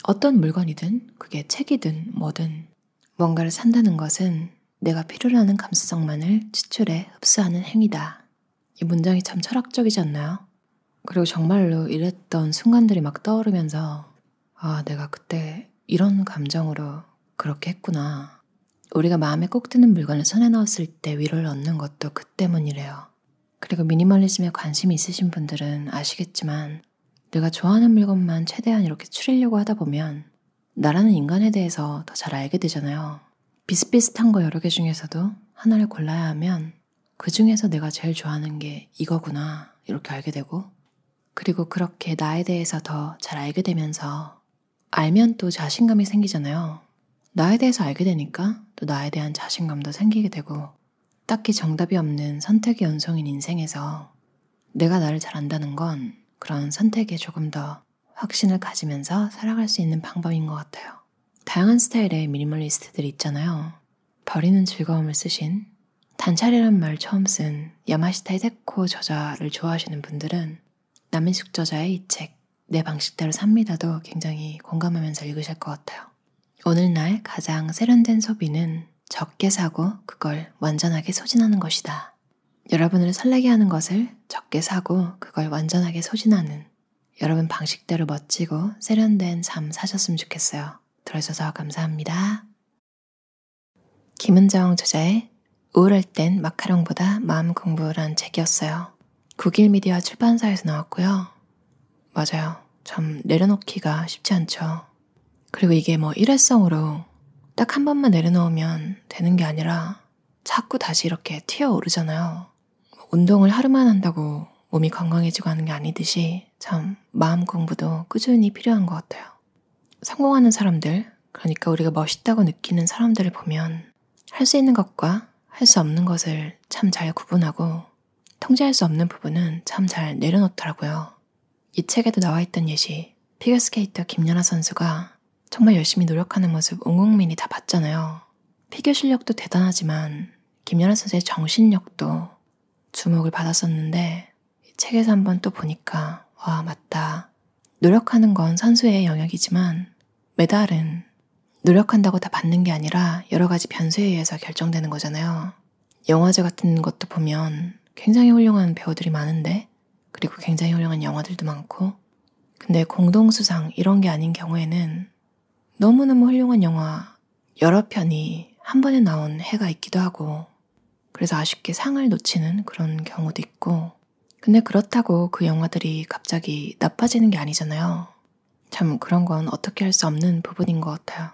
어떤 물건이든, 그게 책이든 뭐든, 뭔가를 산다는 것은 내가 필요로 하는 감수성만을 지출해 흡수하는 행위다. 이 문장이 참 철학적이지 않나요? 그리고 정말로 이랬던 순간들이 막 떠오르면서 아, 내가 그때 이런 감정으로 그렇게 했구나. 우리가 마음에 꼭 드는 물건을 손에 넣었을 때 위로를 얻는 것도 그 때문이래요. 그리고 미니멀리즘에 관심이 있으신 분들은 아시겠지만 내가 좋아하는 물건만 최대한 이렇게 추리려고 하다 보면 나라는 인간에 대해서 더 잘 알게 되잖아요. 비슷비슷한 거 여러 개 중에서도 하나를 골라야 하면 그 중에서 내가 제일 좋아하는 게 이거구나 이렇게 알게 되고 그리고 그렇게 나에 대해서 더 잘 알게 되면서 알면 또 자신감이 생기잖아요. 나에 대해서 알게 되니까 또 나에 대한 자신감도 생기게 되고 딱히 정답이 없는 선택의 연속인 인생에서 내가 나를 잘 안다는 건 그런 선택에 조금 더 확신을 가지면서 살아갈 수 있는 방법인 것 같아요. 다양한 스타일의 미니멀리스트들이 있잖아요. 버리는 즐거움을 쓰신 단찰이란 말 처음 쓴 야마시타 히데코 저자를 좋아하시는 분들은 남인숙 저자의 이 책, 내 방식대로 삽니다도 굉장히 공감하면서 읽으실 것 같아요. 오늘날 가장 세련된 소비는 적게 사고 그걸 완전하게 소진하는 것이다. 여러분을 설레게 하는 것을 적게 사고 그걸 완전하게 소진하는 여러분 방식대로 멋지고 세련된 삶 사셨으면 좋겠어요. 들어주셔서 감사합니다. 김은정 저자의 우울할 땐 마카롱보다 마음 공부란 책이었어요. 국일 미디어 출판사에서 나왔고요. 맞아요. 참 내려놓기가 쉽지 않죠. 그리고 이게 뭐 일회성으로 딱 한 번만 내려놓으면 되는 게 아니라 자꾸 다시 이렇게 튀어오르잖아요. 운동을 하루만 한다고 몸이 건강해지고 하는 게 아니듯이 참 마음 공부도 꾸준히 필요한 것 같아요. 성공하는 사람들, 그러니까 우리가 멋있다고 느끼는 사람들을 보면 할 수 있는 것과 할 수 없는 것을 참 잘 구분하고 통제할 수 없는 부분은 참 잘 내려놓더라고요. 이 책에도 나와 있던 예시, 피겨스케이터 김연아 선수가 정말 열심히 노력하는 모습 온 국민이 다 봤잖아요. 피겨 실력도 대단하지만 김연아 선수의 정신력도 주목을 받았었는데 이 책에서 한번 또 보니까 와 맞다. 노력하는 건 선수의 영역이지만 메달은 노력한다고 다 받는 게 아니라 여러 가지 변수에 의해서 결정되는 거잖아요. 영화제 같은 것도 보면 굉장히 훌륭한 배우들이 많은데 그리고 굉장히 훌륭한 영화들도 많고 근데 공동수상 이런 게 아닌 경우에는 너무너무 훌륭한 영화 여러 편이 한 번에 나온 해가 있기도 하고 그래서 아쉽게 상을 놓치는 그런 경우도 있고 근데 그렇다고 그 영화들이 갑자기 나빠지는 게 아니잖아요. 참 그런 건 어떻게 할 수 없는 부분인 것 같아요.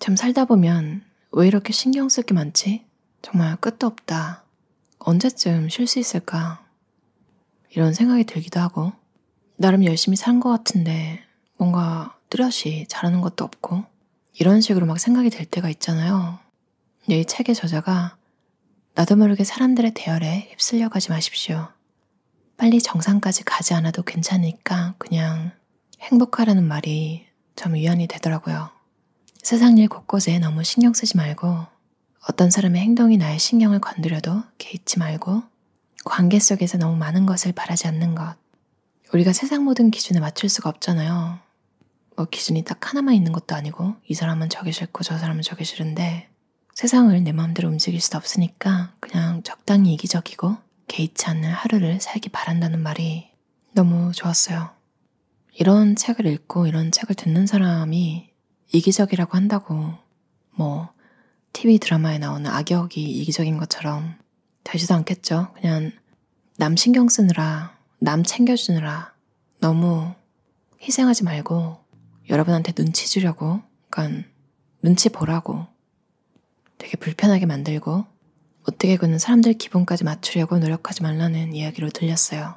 참 살다 보면 왜 이렇게 신경 쓸 게 많지? 정말 끝도 없다. 언제쯤 쉴 수 있을까? 이런 생각이 들기도 하고, 나름 열심히 산 것 같은데 뭔가 뚜렷이 잘하는 것도 없고, 이런 식으로 막 생각이 들 때가 있잖아요. 이 책의 저자가 나도 모르게 사람들의 대열에 휩쓸려 가지 마십시오. 빨리 정상까지 가지 않아도 괜찮으니까 그냥 행복하라는 말이 참 위안이 되더라고요. 세상 일 곳곳에 너무 신경 쓰지 말고 어떤 사람의 행동이 나의 신경을 건드려도 개의치 말고 관계 속에서 너무 많은 것을 바라지 않는 것. 우리가 세상 모든 기준에 맞출 수가 없잖아요. 뭐 기준이 딱 하나만 있는 것도 아니고 이 사람은 저게 싫고 저 사람은 저게 싫은데 세상을 내 마음대로 움직일 수 없으니까 그냥 적당히 이기적이고 개의치 않는 하루를 살기 바란다는 말이 너무 좋았어요. 이런 책을 읽고 이런 책을 듣는 사람이 이기적이라고 한다고 뭐 TV 드라마에 나오는 악역이 이기적인 것처럼 되지도 않겠죠. 그냥 남 신경 쓰느라, 남 챙겨주느라 너무 희생하지 말고 여러분한테 눈치 주려고, 그러니까 눈치 보라고 되게 불편하게 만들고 어떻게 그는 사람들 기분까지 맞추려고 노력하지 말라는 이야기로 들렸어요.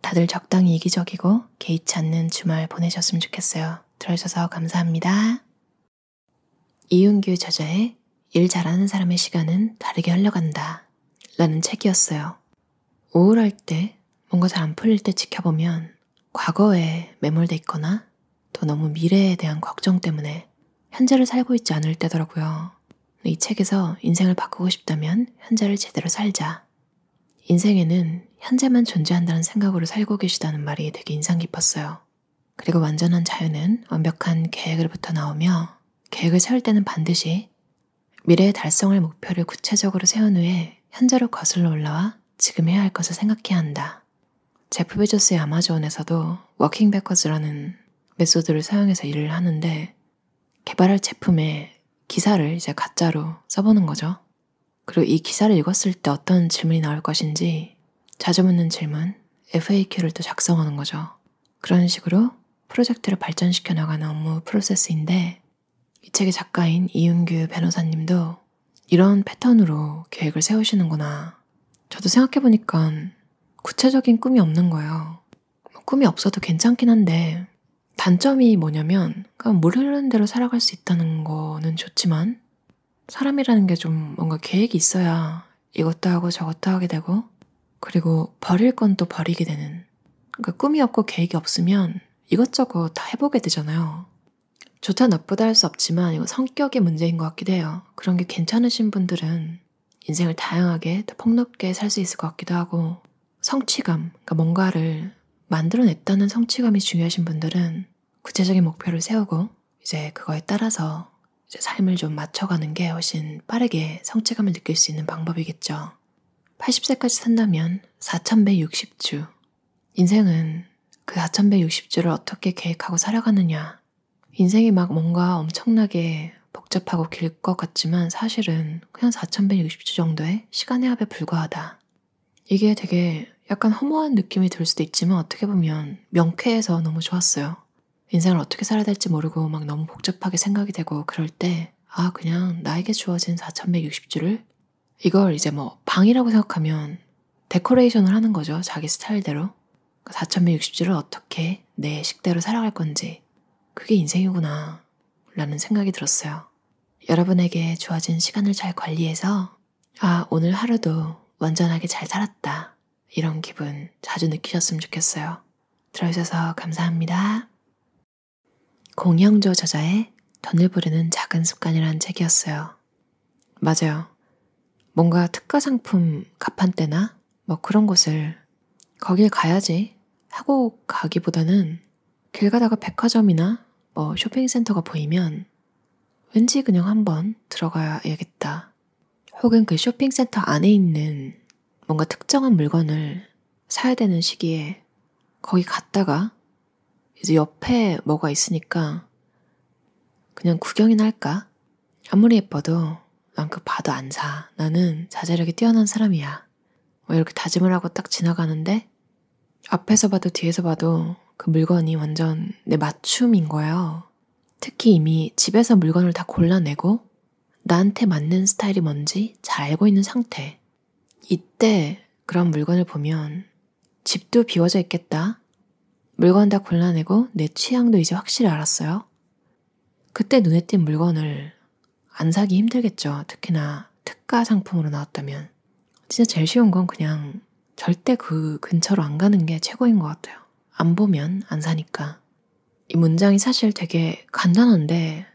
다들 적당히 이기적이고 개의치 않는 주말 보내셨으면 좋겠어요. 들어주셔서 감사합니다. 이윤규 저자의 일 잘하는 사람의 시간은 다르게 흘러간다. 라는 책이었어요. 우울할 때, 뭔가 잘 안 풀릴 때 지켜보면 과거에 매몰돼 있거나 또 너무 미래에 대한 걱정 때문에 현재를 살고 있지 않을 때더라고요. 이 책에서 인생을 바꾸고 싶다면 현재를 제대로 살자. 인생에는 현재만 존재한다는 생각으로 살고 계시다는 말이 되게 인상 깊었어요. 그리고 완전한 자유는 완벽한 계획으로부터 나오며 계획을 세울 때는 반드시 미래의 달성을 목표를 구체적으로 세운 후에 현재로 거슬러 올라와 지금 해야 할 것을 생각해야 한다. 제프 베조스의 아마존에서도 working backwards라는 method를 사용해서 일을 하는데 개발할 제품에 기사를 이제 가짜로 써보는 거죠. 그리고 이 기사를 읽었을 때 어떤 질문이 나올 것인지 자주 묻는 질문, FAQ를 또 작성하는 거죠. 그런 식으로 프로젝트를 발전시켜 나가는 업무 프로세스인데 이 책의 작가인 이윤규 변호사님도 이런 패턴으로 계획을 세우시는구나. 저도 생각해보니까 구체적인 꿈이 없는 거예요. 뭐 꿈이 없어도 괜찮긴 한데 단점이 뭐냐면 그냥 물 흐르는 대로 살아갈 수 있다는 거는 좋지만 사람이라는 게 좀 뭔가 계획이 있어야 이것도 하고 저것도 하게 되고 그리고 버릴 건 또 버리게 되는 그러니까 꿈이 없고 계획이 없으면 이것저것 다 해보게 되잖아요. 좋다 나쁘다 할 수 없지만 이거 성격의 문제인 것 같기도 해요. 그런 게 괜찮으신 분들은 인생을 다양하게 더 폭넓게 살 수 있을 것 같기도 하고 성취감, 그러니까 뭔가를 만들어냈다는 성취감이 중요하신 분들은 구체적인 목표를 세우고 이제 그거에 따라서 이제 삶을 좀 맞춰가는 게 훨씬 빠르게 성취감을 느낄 수 있는 방법이겠죠. 80세까지 산다면 4160주. 인생은 그 4160주를 어떻게 계획하고 살아가느냐. 인생이 막 뭔가 엄청나게 복잡하고 길 것 같지만 사실은 그냥 4160주 정도의 시간의 합에 불과하다. 이게 되게 약간 허무한 느낌이 들 수도 있지만 어떻게 보면 명쾌해서 너무 좋았어요. 인생을 어떻게 살아야 될지 모르고 막 너무 복잡하게 생각이 되고 그럴 때, 아, 그냥 나에게 주어진 4160주를 이걸 이제 뭐 방이라고 생각하면 데코레이션을 하는 거죠. 자기 스타일대로. 4160주를 그 어떻게 내 식대로 살아갈 건지. 그게 인생이구나. 라는 생각이 들었어요. 여러분에게 주어진 시간을 잘 관리해서, 아, 오늘 하루도 완전하게 잘 살았다. 이런 기분 자주 느끼셨으면 좋겠어요. 들어주셔서 감사합니다. 공영조 저자의 돈을 부르는 작은 습관이라는 책이었어요. 맞아요. 뭔가 특가 상품 가판대나 뭐 그런 곳을 거길 가야지 하고 가기보다는 길 가다가 백화점이나 뭐 쇼핑센터가 보이면 왠지 그냥 한번 들어가야겠다. 혹은 그 쇼핑센터 안에 있는 뭔가 특정한 물건을 사야 되는 시기에 거기 갔다가 이제 옆에 뭐가 있으니까 그냥 구경이나 할까? 아무리 예뻐도 난 그 봐도 안 사. 나는 자제력이 뛰어난 사람이야. 뭐 이렇게 다짐을 하고 딱 지나가는데 앞에서 봐도 뒤에서 봐도 그 물건이 완전 내 맞춤인 거예요. 특히 이미 집에서 물건을 다 골라내고 나한테 맞는 스타일이 뭔지 잘 알고 있는 상태. 이때 그런 물건을 보면 집도 비워져 있겠다. 물건 다 골라내고 내 취향도 이제 확실히 알았어요. 그때 눈에 띈 물건을 안 사기 힘들겠죠. 특히나 특가 상품으로 나왔다면. 진짜 제일 쉬운 건 그냥 절대 그 근처로 안 가는 게 최고인 것 같아요. 안 보면 안 사니까. 이 문장이 사실 되게 간단한데,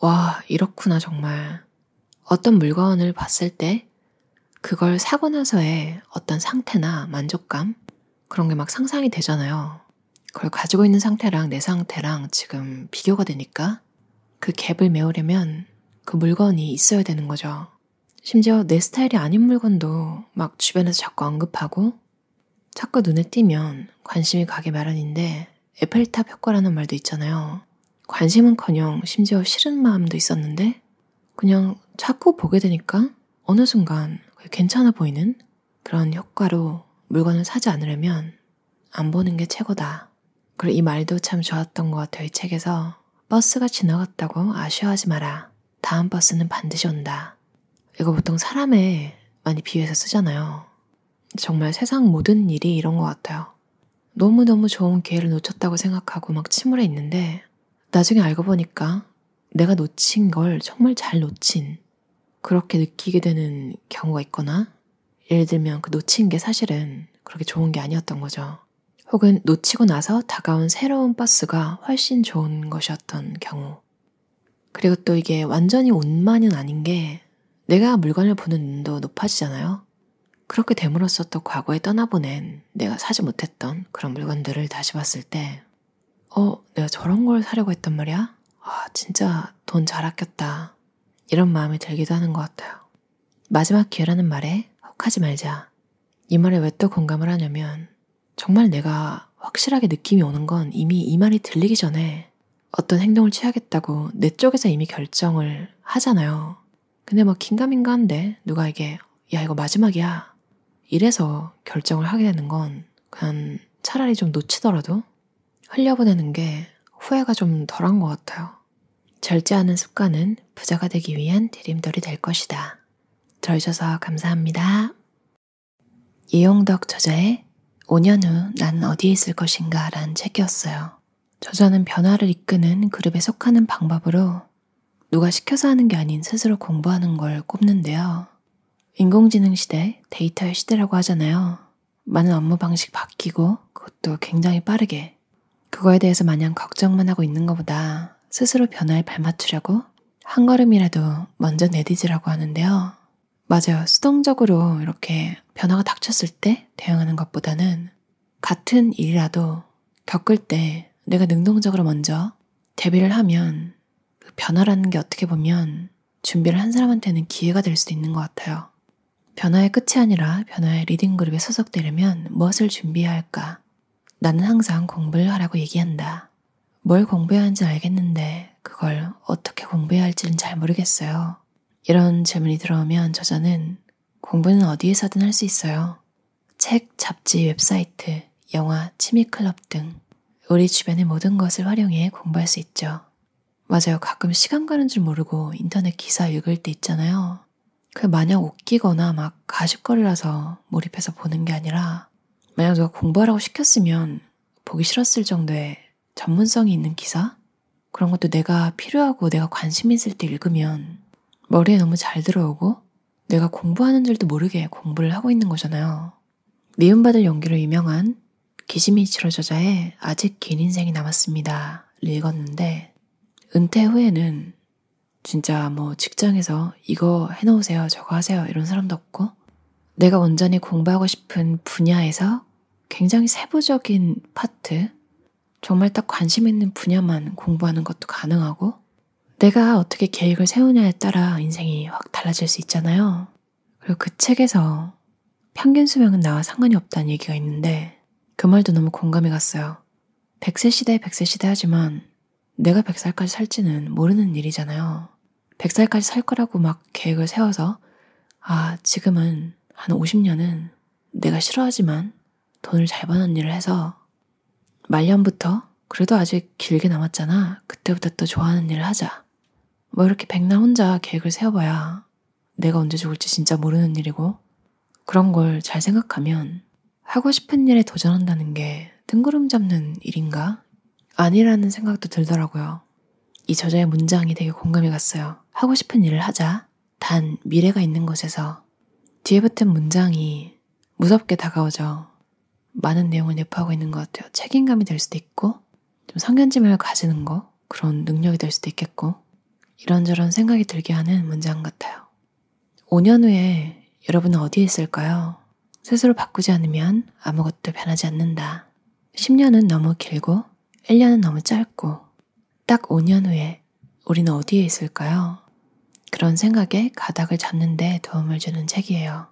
와, 이렇구나, 정말. 어떤 물건을 봤을 때 그걸 사고 나서의 어떤 상태나 만족감, 그런 게 막 상상이 되잖아요. 그걸 가지고 있는 상태랑 내 상태랑 지금 비교가 되니까 그 갭을 메우려면 그 물건이 있어야 되는 거죠. 심지어 내 스타일이 아닌 물건도 막 주변에서 자꾸 언급하고 자꾸 눈에 띄면 관심이 가게 마련인데 에펠탑 효과라는 말도 있잖아요. 관심은 커녕 심지어 싫은 마음도 있었는데 그냥 자꾸 보게 되니까 어느 순간 괜찮아 보이는 그런 효과로 물건을 사지 않으려면 안 보는 게 최고다. 그리고 이 말도 참 좋았던 것 같아요. 이 책에서 버스가 지나갔다고 아쉬워하지 마라. 다음 버스는 반드시 온다. 이거 보통 사람에 많이 비유해서 쓰잖아요. 정말 세상 모든 일이 이런 것 같아요. 너무너무 좋은 기회를 놓쳤다고 생각하고 막 침울해 있는데 나중에 알고 보니까 내가 놓친 걸 정말 잘 놓친 그렇게 느끼게 되는 경우가 있거나 예를 들면 그 놓친 게 사실은 그렇게 좋은 게 아니었던 거죠. 혹은 놓치고 나서 다가온 새로운 버스가 훨씬 좋은 것이었던 경우. 그리고 또 이게 완전히 운만은 아닌 게 내가 물건을 보는 눈도 높아지잖아요. 그렇게 됨으로써 또 과거에 떠나보낸 내가 사지 못했던 그런 물건들을 다시 봤을 때, 어, 내가 저런 걸 사려고 했단 말이야? 아, 진짜 돈 잘 아꼈다. 이런 마음이 들기도 하는 것 같아요. 마지막 기회라는 말에 혹하지 말자. 이 말에 왜 또 공감을 하냐면 정말 내가 확실하게 느낌이 오는 건 이미 이 말이 들리기 전에 어떤 행동을 취하겠다고 내 쪽에서 이미 결정을 하잖아요. 근데 뭐 긴가민가한데 누가 이게 야 이거 마지막이야 이래서 결정을 하게 되는 건 그냥 차라리 좀 놓치더라도 흘려보내는 게 후회가 좀 덜한 것 같아요. 절제하는 습관은 부자가 되기 위한 디딤돌이 될 것이다. 들어주셔서 감사합니다. 이용덕 저자의 5년 후 난 어디에 있을 것인가 라는 책이었어요. 저자는 변화를 이끄는 그룹에 속하는 방법으로 누가 시켜서 하는 게 아닌 스스로 공부하는 걸 꼽는데요. 인공지능 시대, 데이터의 시대라고 하잖아요. 많은 업무 방식 바뀌고 그것도 굉장히 빠르게 그거에 대해서 마냥 걱정만 하고 있는 것보다 스스로 변화에 발맞추려고 한 걸음이라도 먼저 내디지라고 하는데요. 맞아요. 수동적으로 이렇게 변화가 닥쳤을 때 대응하는 것보다는 같은 일이라도 겪을 때 내가 능동적으로 먼저 대비를 하면 그 변화라는 게 어떻게 보면 준비를 한 사람한테는 기회가 될 수도 있는 것 같아요. 변화의 끝이 아니라 변화의 leading group에 소속되려면 무엇을 준비해야 할까? 나는 항상 공부를 하라고 얘기한다. 뭘 공부해야 하는지 알겠는데 그걸 어떻게 공부해야 할지는 잘 모르겠어요. 이런 질문이 들어오면 저자는 공부는 어디에서든 할 수 있어요. 책, 잡지, 웹사이트, 영화, 취미 클럽 등 우리 주변의 모든 것을 활용해 공부할 수 있죠. 맞아요. 가끔 시간 가는 줄 모르고 인터넷 기사 읽을 때 있잖아요. 그 마냥 웃기거나 막 가십거리라서 몰입해서 보는 게 아니라 만약 누가 공부하라고 시켰으면 보기 싫었을 정도의 전문성이 있는 기사? 그런 것도 내가 필요하고 내가 관심 있을 때 읽으면 머리에 너무 잘 들어오고 내가 공부하는 줄도 모르게 공부를 하고 있는 거잖아요. 미움받을 용기로 유명한 기시미치로 저자의 아직 긴 인생이 남았습니다. 읽었는데 은퇴 후에는 진짜 뭐 직장에서 이거 해놓으세요, 저거 하세요 이런 사람도 없고 내가 온전히 공부하고 싶은 분야에서 굉장히 세부적인 파트, 정말 딱 관심 있는 분야만 공부하는 것도 가능하고 내가 어떻게 계획을 세우냐에 따라 인생이 확 달라질 수 있잖아요. 그리고 그 책에서 평균 수명은 나와 상관이 없다는 얘기가 있는데 그 말도 너무 공감이 갔어요. 100세 시대 100세 시대 하지만 내가 100살까지 살지는 모르는 일이잖아요. 100살까지 살 거라고 막 계획을 세워서 아, 지금은 한 50년은 내가 싫어하지만 돈을 잘 버는 일을 해서 말년부터 그래도 아직 길게 남았잖아. 그때부터 또 좋아하는 일을 하자. 뭐 이렇게 백날 혼자 계획을 세워봐야 내가 언제 죽을지 진짜 모르는 일이고 그런 걸 잘 생각하면 하고 싶은 일에 도전한다는 게 뜬구름 잡는 일인가 아니라는 생각도 들더라고요. 이 저자의 문장이 되게 공감이 갔어요. 하고 싶은 일을 하자. 단 미래가 있는 곳에서 뒤에 붙은 문장이 무섭게 다가오죠. 많은 내용을 내포하고 있는 것 같아요. 책임감이 될 수도 있고, 좀 성견지명을 가지는 거, 그런 능력이 될 수도 있겠고, 이런저런 생각이 들게 하는 문장 같아요. 5년 후에 여러분은 어디에 있을까요? 스스로 바꾸지 않으면 아무것도 변하지 않는다. 10년은 너무 길고 1년은 너무 짧고 딱 5년 후에 우리는 어디에 있을까요? 그런 생각에 가닥을 잡는데 도움을 주는 책이에요.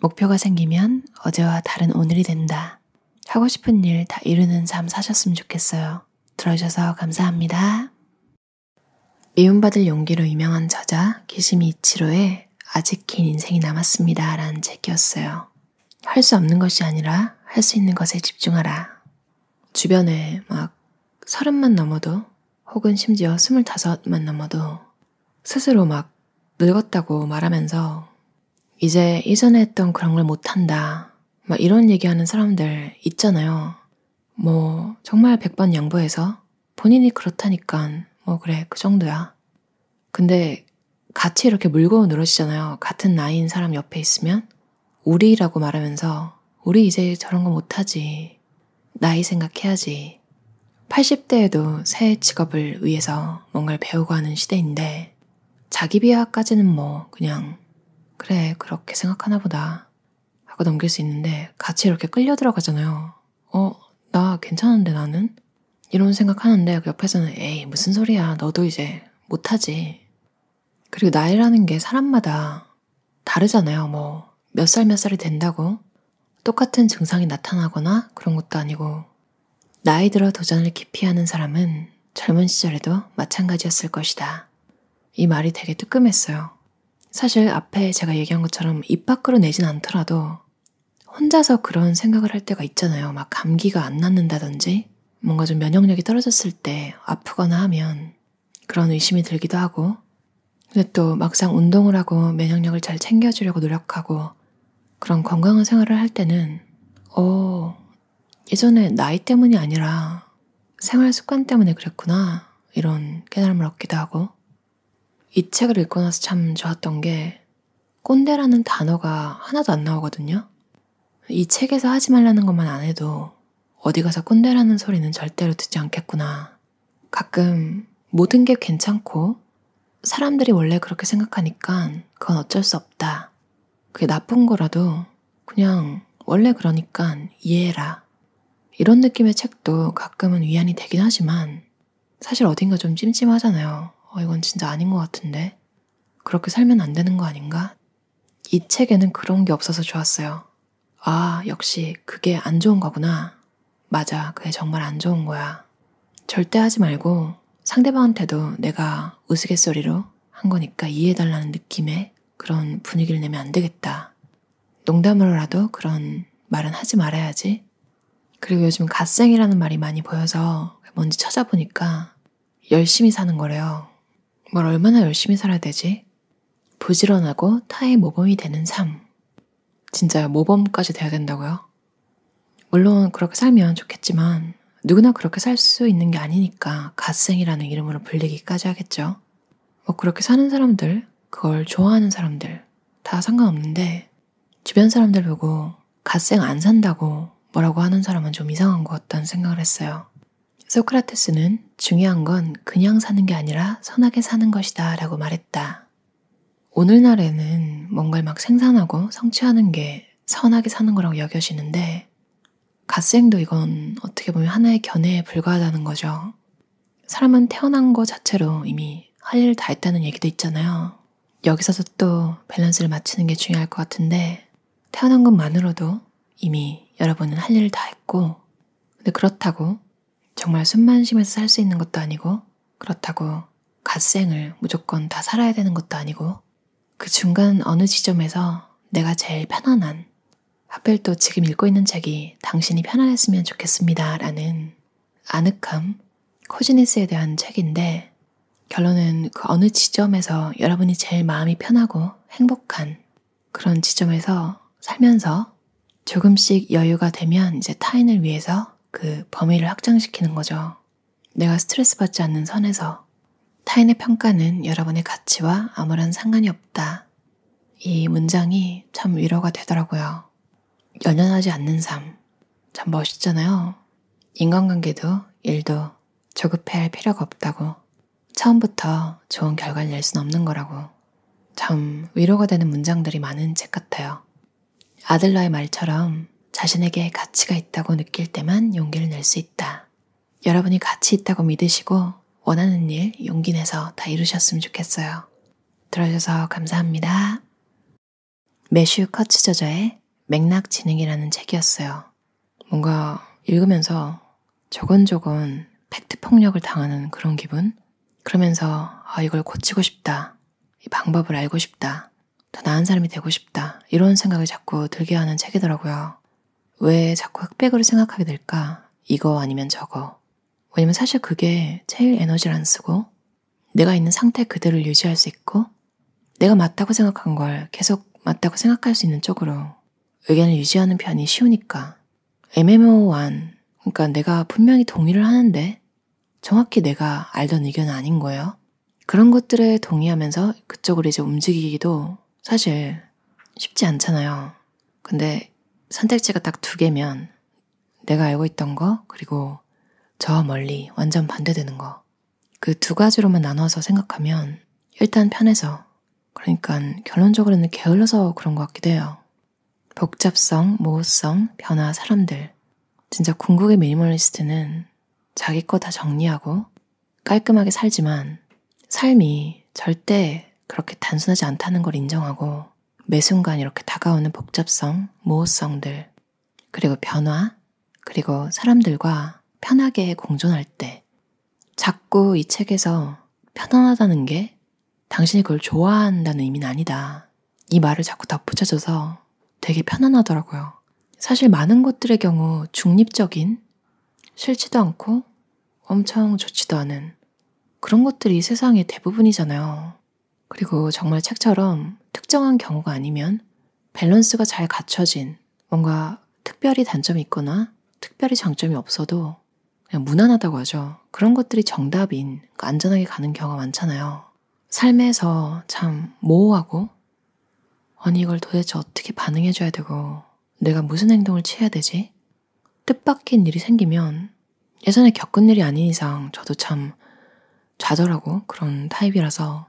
목표가 생기면 어제와 다른 오늘이 된다. 하고 싶은 일 다 이루는 삶 사셨으면 좋겠어요. 들어주셔서 감사합니다. 미움받을 용기로 유명한 저자 기시미 이치로의 아직 긴 인생이 남았습니다. 라는 책이었어요. 할 수 없는 것이 아니라 할 수 있는 것에 집중하라. 주변에 막 서른만 넘어도 혹은 심지어 스물다섯만 넘어도 스스로 막 늙었다고 말하면서 이제 이전에 했던 그런 걸 못한다. 막 이런 얘기하는 사람들 있잖아요. 뭐 정말 백번 양보해서 본인이 그렇다니까 뭐 그래 그 정도야. 근데 같이 이렇게 물고 늘어지잖아요. 같은 나이인 사람 옆에 있으면 우리라고 말하면서 우리 이제 저런 거 못하지. 나이 생각해야지. 80대에도 새 직업을 위해서 뭔가를 배우고 하는 시대인데 자기 비하까지는 뭐 그냥 그래 그렇게 생각하나 보다 하고 넘길 수 있는데 같이 이렇게 끌려 들어가잖아요. 어, 나 괜찮은데 나는? 이런 생각하는데 그 옆에서는 에이 무슨 소리야 너도 이제 못하지. 그리고 나이라는 게 사람마다 다르잖아요. 뭐 몇 살 몇 살이 된다고 똑같은 증상이 나타나거나 그런 것도 아니고 나이 들어 도전을 기피하는 사람은 젊은 시절에도 마찬가지였을 것이다. 이 말이 되게 뜨끔했어요. 사실 앞에 제가 얘기한 것처럼 입 밖으로 내진 않더라도 혼자서 그런 생각을 할 때가 있잖아요. 막 감기가 안 낫는다든지 뭔가 좀 면역력이 떨어졌을 때 아프거나 하면 그런 의심이 들기도 하고 근데 또 막상 운동을 하고 면역력을 잘 챙겨주려고 노력하고 그런 건강한 생활을 할 때는 어, 예전에 나이 때문이 아니라 생활 습관 때문에 그랬구나. 이런 깨달음을 얻기도 하고. 이 책을 읽고 나서 참 좋았던 게 꼰대라는 단어가 하나도 안 나오거든요. 이 책에서 하지 말라는 것만 안 해도 어디 가서 꼰대라는 소리는 절대로 듣지 않겠구나. 가끔 모든 게 괜찮고 사람들이 원래 그렇게 생각하니까 그건 어쩔 수 없다. 그게 나쁜 거라도 그냥 원래 그러니까 이해해라. 이런 느낌의 책도 가끔은 위안이 되긴 하지만 사실 어딘가 좀 찜찜하잖아요. 어, 이건 진짜 아닌 것 같은데. 그렇게 살면 안 되는 거 아닌가? 이 책에는 그런 게 없어서 좋았어요. 아, 역시 그게 안 좋은 거구나. 맞아, 그게 정말 안 좋은 거야. 절대 하지 말고 상대방한테도 내가 우스갯소리로 한 거니까 이해해달라는 느낌의 그런 분위기를 내면 안 되겠다. 농담으로라도 그런 말은 하지 말아야지. 그리고 요즘 갓생이라는 말이 많이 보여서 뭔지 찾아보니까 열심히 사는 거래요. 뭘 얼마나 열심히 살아야 되지? 부지런하고 타의 모범이 되는 삶. 진짜 모범까지 돼야 된다고요? 물론 그렇게 살면 좋겠지만 누구나 그렇게 살 수 있는 게 아니니까 갓생이라는 이름으로 불리기까지 하겠죠. 뭐 그렇게 사는 사람들, 그걸 좋아하는 사람들 다 상관없는데 주변 사람들 보고 갓생 안 산다고 뭐라고 하는 사람은 좀 이상한 것 같다는 생각을 했어요. 소크라테스는 중요한 건 그냥 사는 게 아니라 선하게 사는 것이다 라고 말했다. 오늘날에는 뭔가를 막 생산하고 성취하는 게 선하게 사는 거라고 여겨지는데 갓생도 이건 어떻게 보면 하나의 견해에 불과하다는 거죠. 사람은 태어난 것 자체로 이미 할 일을 다 했다는 얘기도 있잖아요. 여기서도 또 밸런스를 맞추는 게 중요할 것 같은데 태어난 것만으로도 이미 여러분은 할 일을 다 했고 근데 그렇다고 정말 숨만 쉬면서 살수 있는 것도 아니고 그렇다고 갓생을 무조건 다 살아야 되는 것도 아니고 그 중간 어느 지점에서 내가 제일 편안한 하필 또 지금 읽고 있는 책이 당신이 편안했으면 좋겠습니다 라는 아늑함, 코지니스에 대한 책인데 결론은 그 어느 지점에서 여러분이 제일 마음이 편하고 행복한 그런 지점에서 살면서 조금씩 여유가 되면 이제 타인을 위해서 그 범위를 확장시키는 거죠. 내가 스트레스 받지 않는 선에서 타인의 평가는 여러분의 가치와 아무런 상관이 없다. 이 문장이 참 위로가 되더라고요. 연연하지 않는 삶. 참 멋있잖아요. 인간관계도 일도 조급해 할 필요가 없다고. 처음부터 좋은 결과를 낼 수는 없는 거라고. 참 위로가 되는 문장들이 많은 책 같아요. 아들러의 말처럼 자신에게 가치가 있다고 느낄 때만 용기를 낼수 있다. 여러분이 가치 있다고 믿으시고 원하는 일 용기 내서 다 이루셨으면 좋겠어요. 들어주셔서 감사합니다. 매슈 커츠 저자의 맥락 지능이라는 책이었어요. 뭔가 읽으면서 조곤조곤 팩트 폭력을 당하는 그런 기분? 그러면서 아, 이걸 고치고 싶다. 이 방법을 알고 싶다. 더 나은 사람이 되고 싶다. 이런 생각을 자꾸 들게 하는 책이더라고요. 왜 자꾸 흑백으로 생각하게 될까? 이거 아니면 저거. 왜냐면 사실 그게 제일 에너지를 안 쓰고 내가 있는 상태 그대를 유지할 수 있고 내가 맞다고 생각한 걸 계속 맞다고 생각할 수 있는 쪽으로 의견을 유지하는 편이 쉬우니까 애매모호한 그러니까 내가 분명히 동의를 하는데 정확히 내가 알던 의견은 아닌 거예요. 그런 것들에 동의하면서 그쪽으로 이제 움직이기도 사실 쉽지 않잖아요. 근데 선택지가 딱 두 개면 내가 알고 있던 거 그리고 저 멀리 완전 반대되는 거. 그 두 가지로만 나눠서 생각하면 일단 편해서 그러니까 결론적으로는 게을러서 그런 것 같기도 해요. 복잡성, 모호성, 변화, 사람들. 진짜 궁극의 미니멀리스트는 자기 거 다 정리하고 깔끔하게 살지만 삶이 절대 그렇게 단순하지 않다는 걸 인정하고 매 순간 이렇게 다가오는 복잡성, 모호성들, 그리고 변화, 그리고 사람들과 편하게 공존할 때 자꾸 이 책에서 편안하다는 게 당신이 그걸 좋아한다는 의미는 아니다. 이 말을 자꾸 덧붙여줘서 되게 편안하더라고요. 사실 많은 것들의 경우 중립적인, 싫지도 않고 엄청 좋지도 않은 그런 것들이 세상의 대부분이잖아요. 그리고 정말 책처럼 특정한 경우가 아니면 밸런스가 잘 갖춰진 뭔가 특별히 단점이 있거나 특별히 장점이 없어도 그냥 무난하다고 하죠. 그런 것들이 정답인 그러니까 안전하게 가는 경우가 많잖아요. 삶에서 참 모호하고 아니 이걸 도대체 어떻게 반응해줘야 되고 내가 무슨 행동을 취해야 되지? 뜻밖인 일이 생기면 예전에 겪은 일이 아닌 이상 저도 참 좌절하고 그런 타입이라서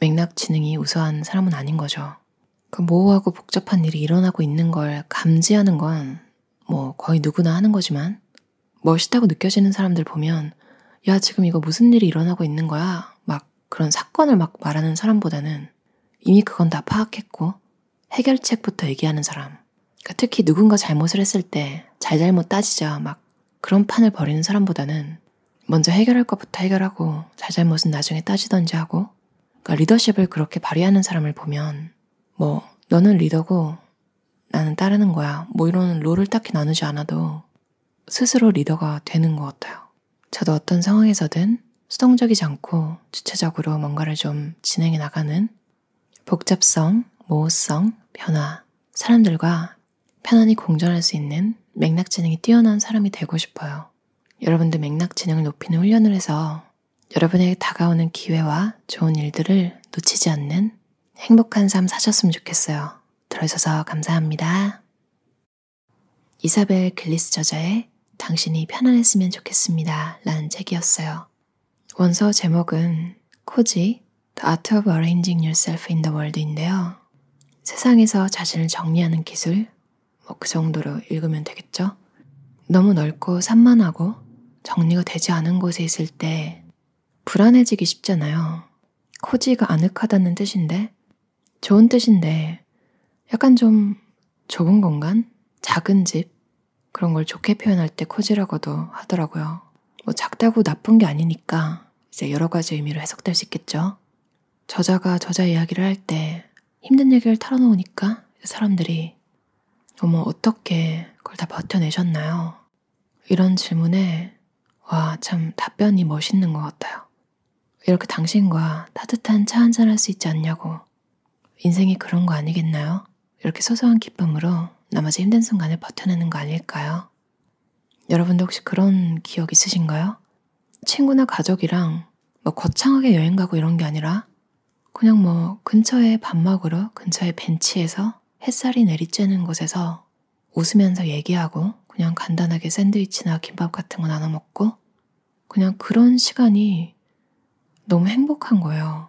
맥락 지능이 우수한 사람은 아닌 거죠. 그 모호하고 복잡한 일이 일어나고 있는 걸 감지하는 건 뭐 거의 누구나 하는 거지만 멋있다고 느껴지는 사람들 보면 야, 지금 이거 무슨 일이 일어나고 있는 거야? 막 그런 사건을 막 말하는 사람보다는 이미 그건 다 파악했고 해결책부터 얘기하는 사람. 그러니까 특히 누군가 잘못을 했을 때 잘잘못 따지자 막 그런 판을 벌이는 사람보다는 먼저 해결할 것부터 해결하고 잘잘못은 나중에 따지던지 하고 그러니까 리더십을 그렇게 발휘하는 사람을 보면 뭐 너는 리더고 나는 따르는 거야 뭐 이런 롤을 딱히 나누지 않아도 스스로 리더가 되는 것 같아요. 저도 어떤 상황에서든 수동적이지 않고 주체적으로 뭔가를 좀 진행해 나가는 복잡성, 모호성, 변화, 사람들과 편안히 공존할 수 있는 맥락 지능이 뛰어난 사람이 되고 싶어요. 여러분들 맥락 지능을 높이는 훈련을 해서 여러분에게 다가오는 기회와 좋은 일들을 놓치지 않는 행복한 삶 사셨으면 좋겠어요. 들어주셔서 감사합니다. 이사벨 글리스 저자의 당신이 편안했으면 좋겠습니다. 라는 책이었어요. 원서 제목은 코지 The Art of Arranging Yourself in the World인데요. 세상에서 자신을 정리하는 기술, 뭐 그 정도로 읽으면 되겠죠? 너무 넓고 산만하고 정리가 되지 않은 곳에 있을 때 불안해지기 쉽잖아요. 코지가 아늑하다는 뜻인데, 좋은 뜻인데, 약간 좀 좁은 공간? 작은 집? 그런 걸 좋게 표현할 때 코지라고도 하더라고요. 뭐 작다고 나쁜 게 아니니까 이제 여러 가지 의미로 해석될 수 있겠죠. 저자가 저자 이야기를 할 때 힘든 얘기를 털어놓으니까 사람들이 어머 어떻게 그걸 다 버텨내셨나요? 이런 질문에 와 참 답변이 멋있는 것 같아요. 이렇게 당신과 따뜻한 차 한잔 할 수 있지 않냐고 인생이 그런 거 아니겠나요? 이렇게 소소한 기쁨으로 나머지 힘든 순간을 버텨내는 거 아닐까요? 여러분도 혹시 그런 기억 있으신가요? 친구나 가족이랑 뭐 거창하게 여행 가고 이런 게 아니라 그냥 뭐 근처에 밥 먹으러 근처에 벤치에서 햇살이 내리쬐는 곳에서 웃으면서 얘기하고 그냥 간단하게 샌드위치나 김밥 같은 거 나눠 먹고 그냥 그런 시간이 너무 행복한 거예요.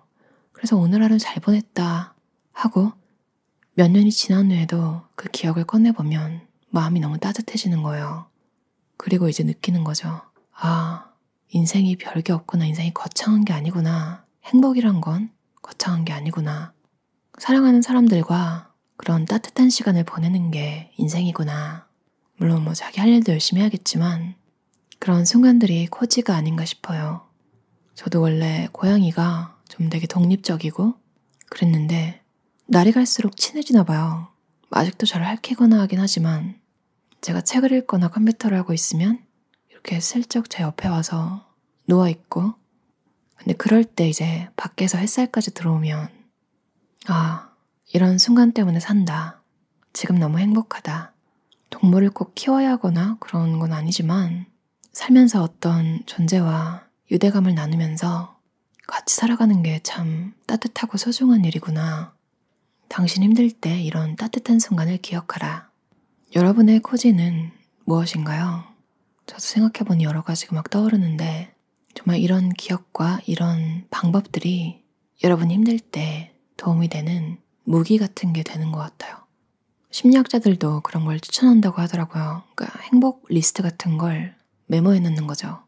그래서 오늘 하루 잘 보냈다 하고 몇 년이 지난 후에도 그 기억을 꺼내보면 마음이 너무 따뜻해지는 거예요. 그리고 이제 느끼는 거죠. 아, 인생이 별게 없구나. 인생이 거창한 게 아니구나. 행복이란 건 거창한 게 아니구나. 사랑하는 사람들과 그런 따뜻한 시간을 보내는 게 인생이구나. 물론 뭐 자기 할 일도 열심히 해야겠지만 그런 순간들이 코지가 아닌가 싶어요. 저도 원래 고양이가 좀 되게 독립적이고 그랬는데 날이 갈수록 친해지나 봐요. 아직도 저를 핥히거나 하긴 하지만 제가 책을 읽거나 컴퓨터를 하고 있으면 이렇게 슬쩍 제 옆에 와서 누워있고 근데 그럴 때 이제 밖에서 햇살까지 들어오면 아, 이런 순간 때문에 산다. 지금 너무 행복하다. 동물을 꼭 키워야 하거나 그런 건 아니지만 살면서 어떤 존재와 유대감을 나누면서 같이 살아가는 게참 따뜻하고 소중한 일이구나. 당신 힘들 때 이런 따뜻한 순간을 기억하라. 여러분의 코지는 무엇인가요? 저도 생각해보니 여러 가지가 막 떠오르는데 정말 이런 기억과 이런 방법들이 여러분 힘들 때 도움이 되는 무기 같은 게 되는 것 같아요. 심리학자들도 그런 걸 추천한다고 하더라고요. 그러니까 행복 리스트 같은 걸 메모해 놓는 거죠.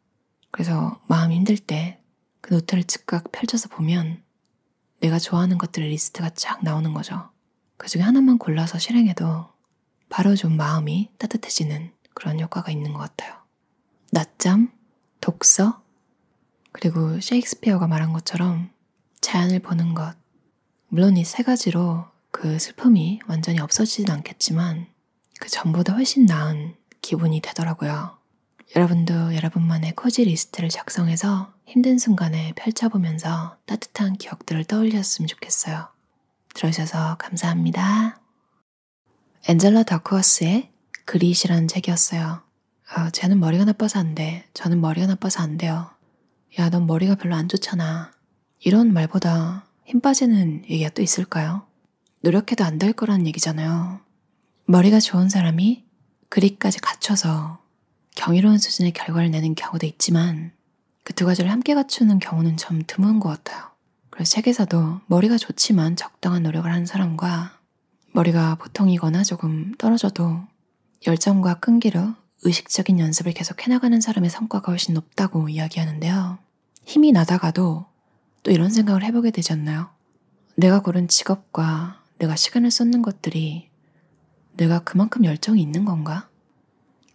그래서 마음 힘들 때 그 노트를 즉각 펼쳐서 보면 내가 좋아하는 것들의 리스트가 쫙 나오는 거죠. 그 중에 하나만 골라서 실행해도 바로 좀 마음이 따뜻해지는 그런 효과가 있는 것 같아요. 낮잠, 독서, 그리고 셰익스피어가 말한 것처럼 자연을 보는 것. 물론 이 세 가지로 그 슬픔이 완전히 없어지진 않겠지만 그 전보다 훨씬 나은 기분이 되더라고요. 여러분도 여러분만의 cozy 리스트를 작성해서 힘든 순간에 펼쳐보면서 따뜻한 기억들을 떠올렸으면 좋겠어요. 들어주셔서 감사합니다. 엔젤라 다크워스의 Grit이라는 책이었어요. 아, 쟤는 머리가 나빠서 안 돼. 저는 머리가 나빠서 안 돼요. 야, 넌 머리가 별로 안 좋잖아. 이런 말보다 힘 빠지는 얘기가 또 있을까요? 노력해도 안 될 거라는 얘기잖아요. 머리가 좋은 사람이 그릿까지 갖춰서 경이로운 수준의 결과를 내는 경우도 있지만 그두 가지를 함께 갖추는 경우는 좀 드문 것 같아요. 그래서 책에서도 머리가 좋지만 적당한 노력을 하는 사람과 머리가 보통이거나 조금 떨어져도 열정과 끈기로 의식적인 연습을 계속 해나가는 사람의 성과가 훨씬 높다고 이야기하는데요. 힘이 나다가도 또 이런 생각을 해보게 되지 않나요? 내가 고른 직업과 내가 시간을 쏟는 것들이 내가 그만큼 열정이 있는 건가?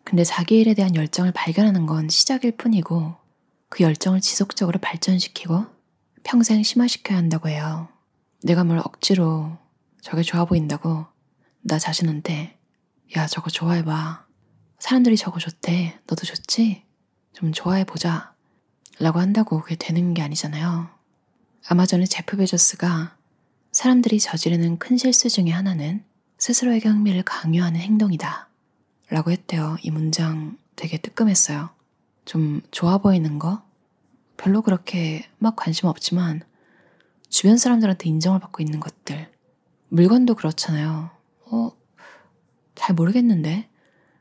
근데 자기 일에 대한 열정을 발견하는 건 시작일 뿐이고 그 열정을 지속적으로 발전시키고 평생 심화시켜야 한다고 해요. 내가 뭘 억지로 저게 좋아 보인다고 나 자신한테 야 저거 좋아해봐. 사람들이 저거 좋대. 너도 좋지? 좀 좋아해보자. 라고 한다고 그게 되는 게 아니잖아요. 아마존의 제프 베조스가 사람들이 저지르는 큰 실수 중의 하나는 스스로에게 흥미를 강요하는 행동이다. 라고 했대요. 이 문장 되게 뜨끔했어요. 좀 좋아 보이는 거? 별로 그렇게 막 관심 없지만 주변 사람들한테 인정을 받고 있는 것들. 물건도 그렇잖아요. 어, 잘 모르겠는데.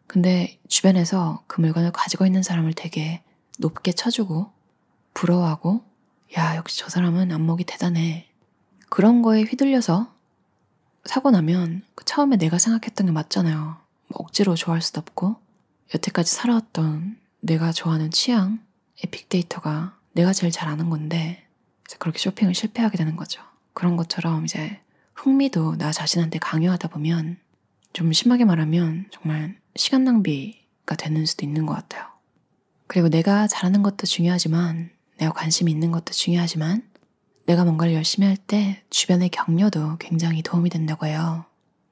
근데 주변에서 그 물건을 가지고 있는 사람을 되게 높게 쳐주고 부러워하고 야, 역시 저 사람은 안목이 대단해. 그런 거에 휘둘려서 사고 나면 그 처음에 내가 생각했던 게 맞잖아요. 뭐 억지로 좋아할 수도 없고 여태까지 살아왔던 내가 좋아하는 취향의 빅데이터가 내가 제일 잘 아는 건데 그렇게 쇼핑을 실패하게 되는 거죠. 그런 것처럼 이제 흥미도 나 자신한테 강요하다 보면 좀 심하게 말하면 정말 시간 낭비가 되는 수도 있는 것 같아요. 그리고 내가 잘하는 것도 중요하지만 내가 관심이 있는 것도 중요하지만 내가 뭔가를 열심히 할 때 주변의 격려도 굉장히 도움이 된다고 해요.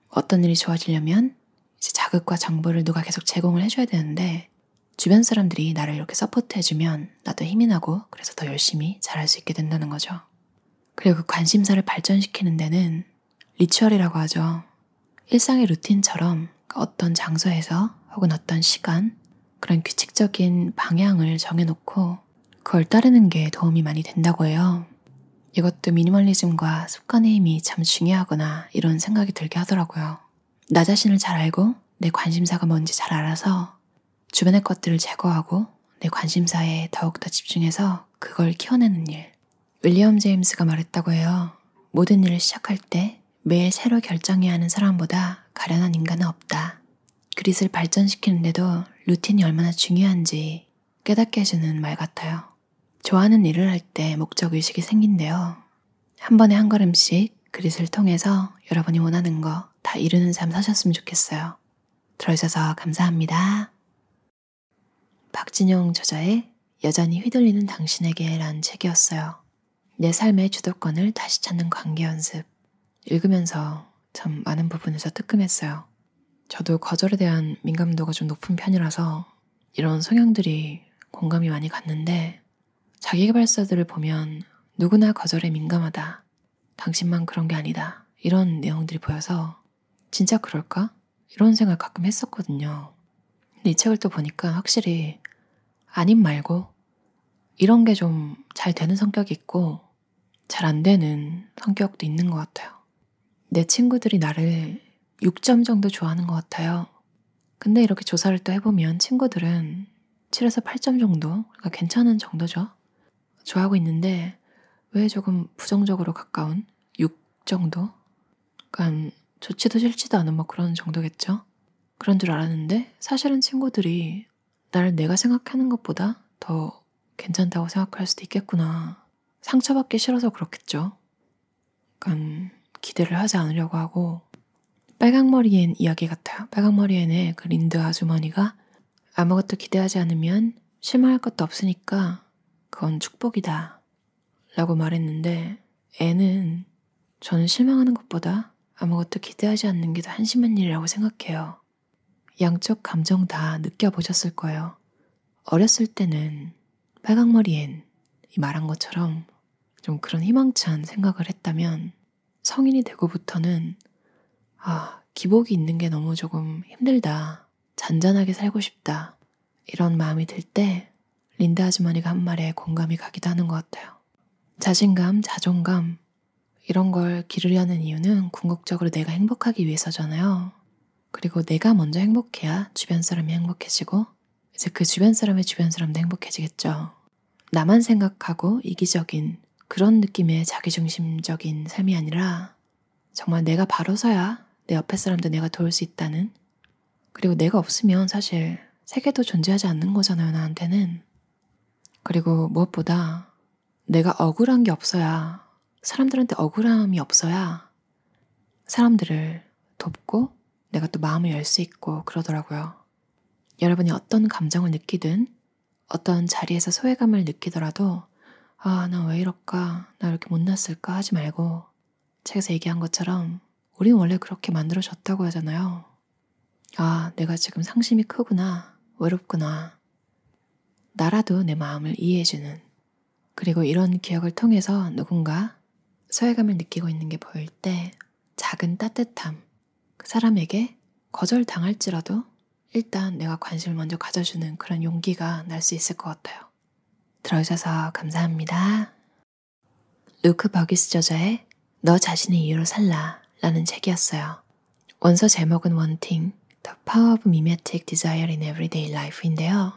어떤 일이 좋아지려면 이제 자극과 정보를 누가 계속 제공을 해줘야 되는데 주변 사람들이 나를 이렇게 support 해주면 나도 힘이 나고 그래서 더 열심히 잘할 수 있게 된다는 거죠. 그리고 그 관심사를 발전시키는 데는 ritual이라고 하죠. 일상의 루틴처럼 어떤 장소에서 혹은 어떤 시간 그런 규칙적인 방향을 정해놓고 그걸 따르는 게 도움이 많이 된다고 해요. 이것도 미니멀리즘과 습관의 힘이 참 중요하구나 이런 생각이 들게 하더라고요. 나 자신을 잘 알고 내 관심사가 뭔지 잘 알아서 주변의 것들을 제거하고 내 관심사에 더욱더 집중해서 그걸 키워내는 일. 윌리엄 제임스가 말했다고 해요. 모든 일을 시작할 때 매일 새로 결정해야 하는 사람보다 가련한 인간은 없다. 그릿을 발전시키는데도 루틴이 얼마나 중요한지 깨닫게 해주는 말 같아요. 좋아하는 일을 할 때 목적 의식이 생긴대요. 한 번에 한 걸음씩 그릿을 통해서 여러분이 원하는 거 다 이루는 삶 사셨으면 좋겠어요. 들어주셔서 감사합니다. 박진영 저자의 여전히 휘둘리는 당신에게 란 책이었어요. 내 삶의 주도권을 다시 찾는 관계 연습. 읽으면서 참 많은 부분에서 뜨끔했어요. 저도 거절에 대한 민감도가 좀 높은 편이라서 이런 성향들이 공감이 많이 갔는데 자기개발서들을 보면 누구나 거절에 민감하다. 당신만 그런 게 아니다. 이런 내용들이 보여서 진짜 그럴까? 이런 생각 가끔 했었거든요. 근데 이 책을 또 보니까 확실히 아님 말고 이런 게 좀 잘 되는 성격이 있고 잘 안 되는 성격도 있는 것 같아요. 내 친구들이 나를 6점 정도 좋아하는 것 같아요. 근데 이렇게 조사를 또 해보면 친구들은 7에서 8점 정도, 그러니까 괜찮은 정도죠. 좋아하고 있는데 왜 조금 부정적으로 가까운 6 정도? 약간 좋지도 싫지도 않은 뭐 그런 정도겠죠? 그런 줄 알았는데 사실은 친구들이 나를 내가 생각하는 것보다 더 괜찮다고 생각할 수도 있겠구나. 상처받기 싫어서 그렇겠죠. 약간 기대를 하지 않으려고 하고 빨강머리엔 이야기 같아요. 빨강머리엔의 그 린드 아주머니가 아무것도 기대하지 않으면 실망할 것도 없으니까 그건 축복이다. 라고 말했는데 애는 저는 실망하는 것보다 아무것도 기대하지 않는 게 더 한심한 일이라고 생각해요. 양쪽 감정 다 느껴보셨을 거예요. 어렸을 때는 빨강머리엔 이 말한 것처럼 좀 그런 희망찬 생각을 했다면 성인이 되고부터는 아, 기복이 있는 게 너무 조금 힘들다. 잔잔하게 살고 싶다. 이런 마음이 들 때 린다 아주머니가 한 말에 공감이 가기도 하는 것 같아요. 자신감, 자존감, 이런 걸 기르려는 이유는 궁극적으로 내가 행복하기 위해서잖아요. 그리고 내가 먼저 행복해야 주변 사람이 행복해지고, 이제 그 주변 사람의 주변 사람도 행복해지겠죠. 나만 생각하고 이기적인 그런 느낌의 자기중심적인 삶이 아니라, 정말 내가 바로 서야 내 옆에 사람도 내가 도울 수 있다는, 그리고 내가 없으면 사실 세계도 존재하지 않는 거잖아요, 나한테는. 그리고 무엇보다 내가 억울한 게 없어야, 사람들한테 억울함이 없어야 사람들을 돕고 내가 또 마음을 열 수 있고 그러더라고요. 여러분이 어떤 감정을 느끼든 어떤 자리에서 소외감을 느끼더라도 아, 나 왜 이럴까? 나 이렇게 못났을까? 하지 말고 책에서 얘기한 것처럼 우린 원래 그렇게 만들어졌다고 하잖아요. 아, 내가 지금 상심이 크구나. 외롭구나. 나라도 내 마음을 이해해주는 그리고 이런 기억을 통해서 누군가 소외감을 느끼고 있는 게 보일 때 작은 따뜻함, 그 사람에게 거절당할지라도 일단 내가 관심을 먼저 가져주는 그런 용기가 날 수 있을 것 같아요. 들어주셔서 감사합니다. 루크 버기스 저자의 너 자신의 이유로 살라 라는 책이었어요. 원서 제목은 Wanting, The Power of Mimetic Desire in Everyday Life인데요.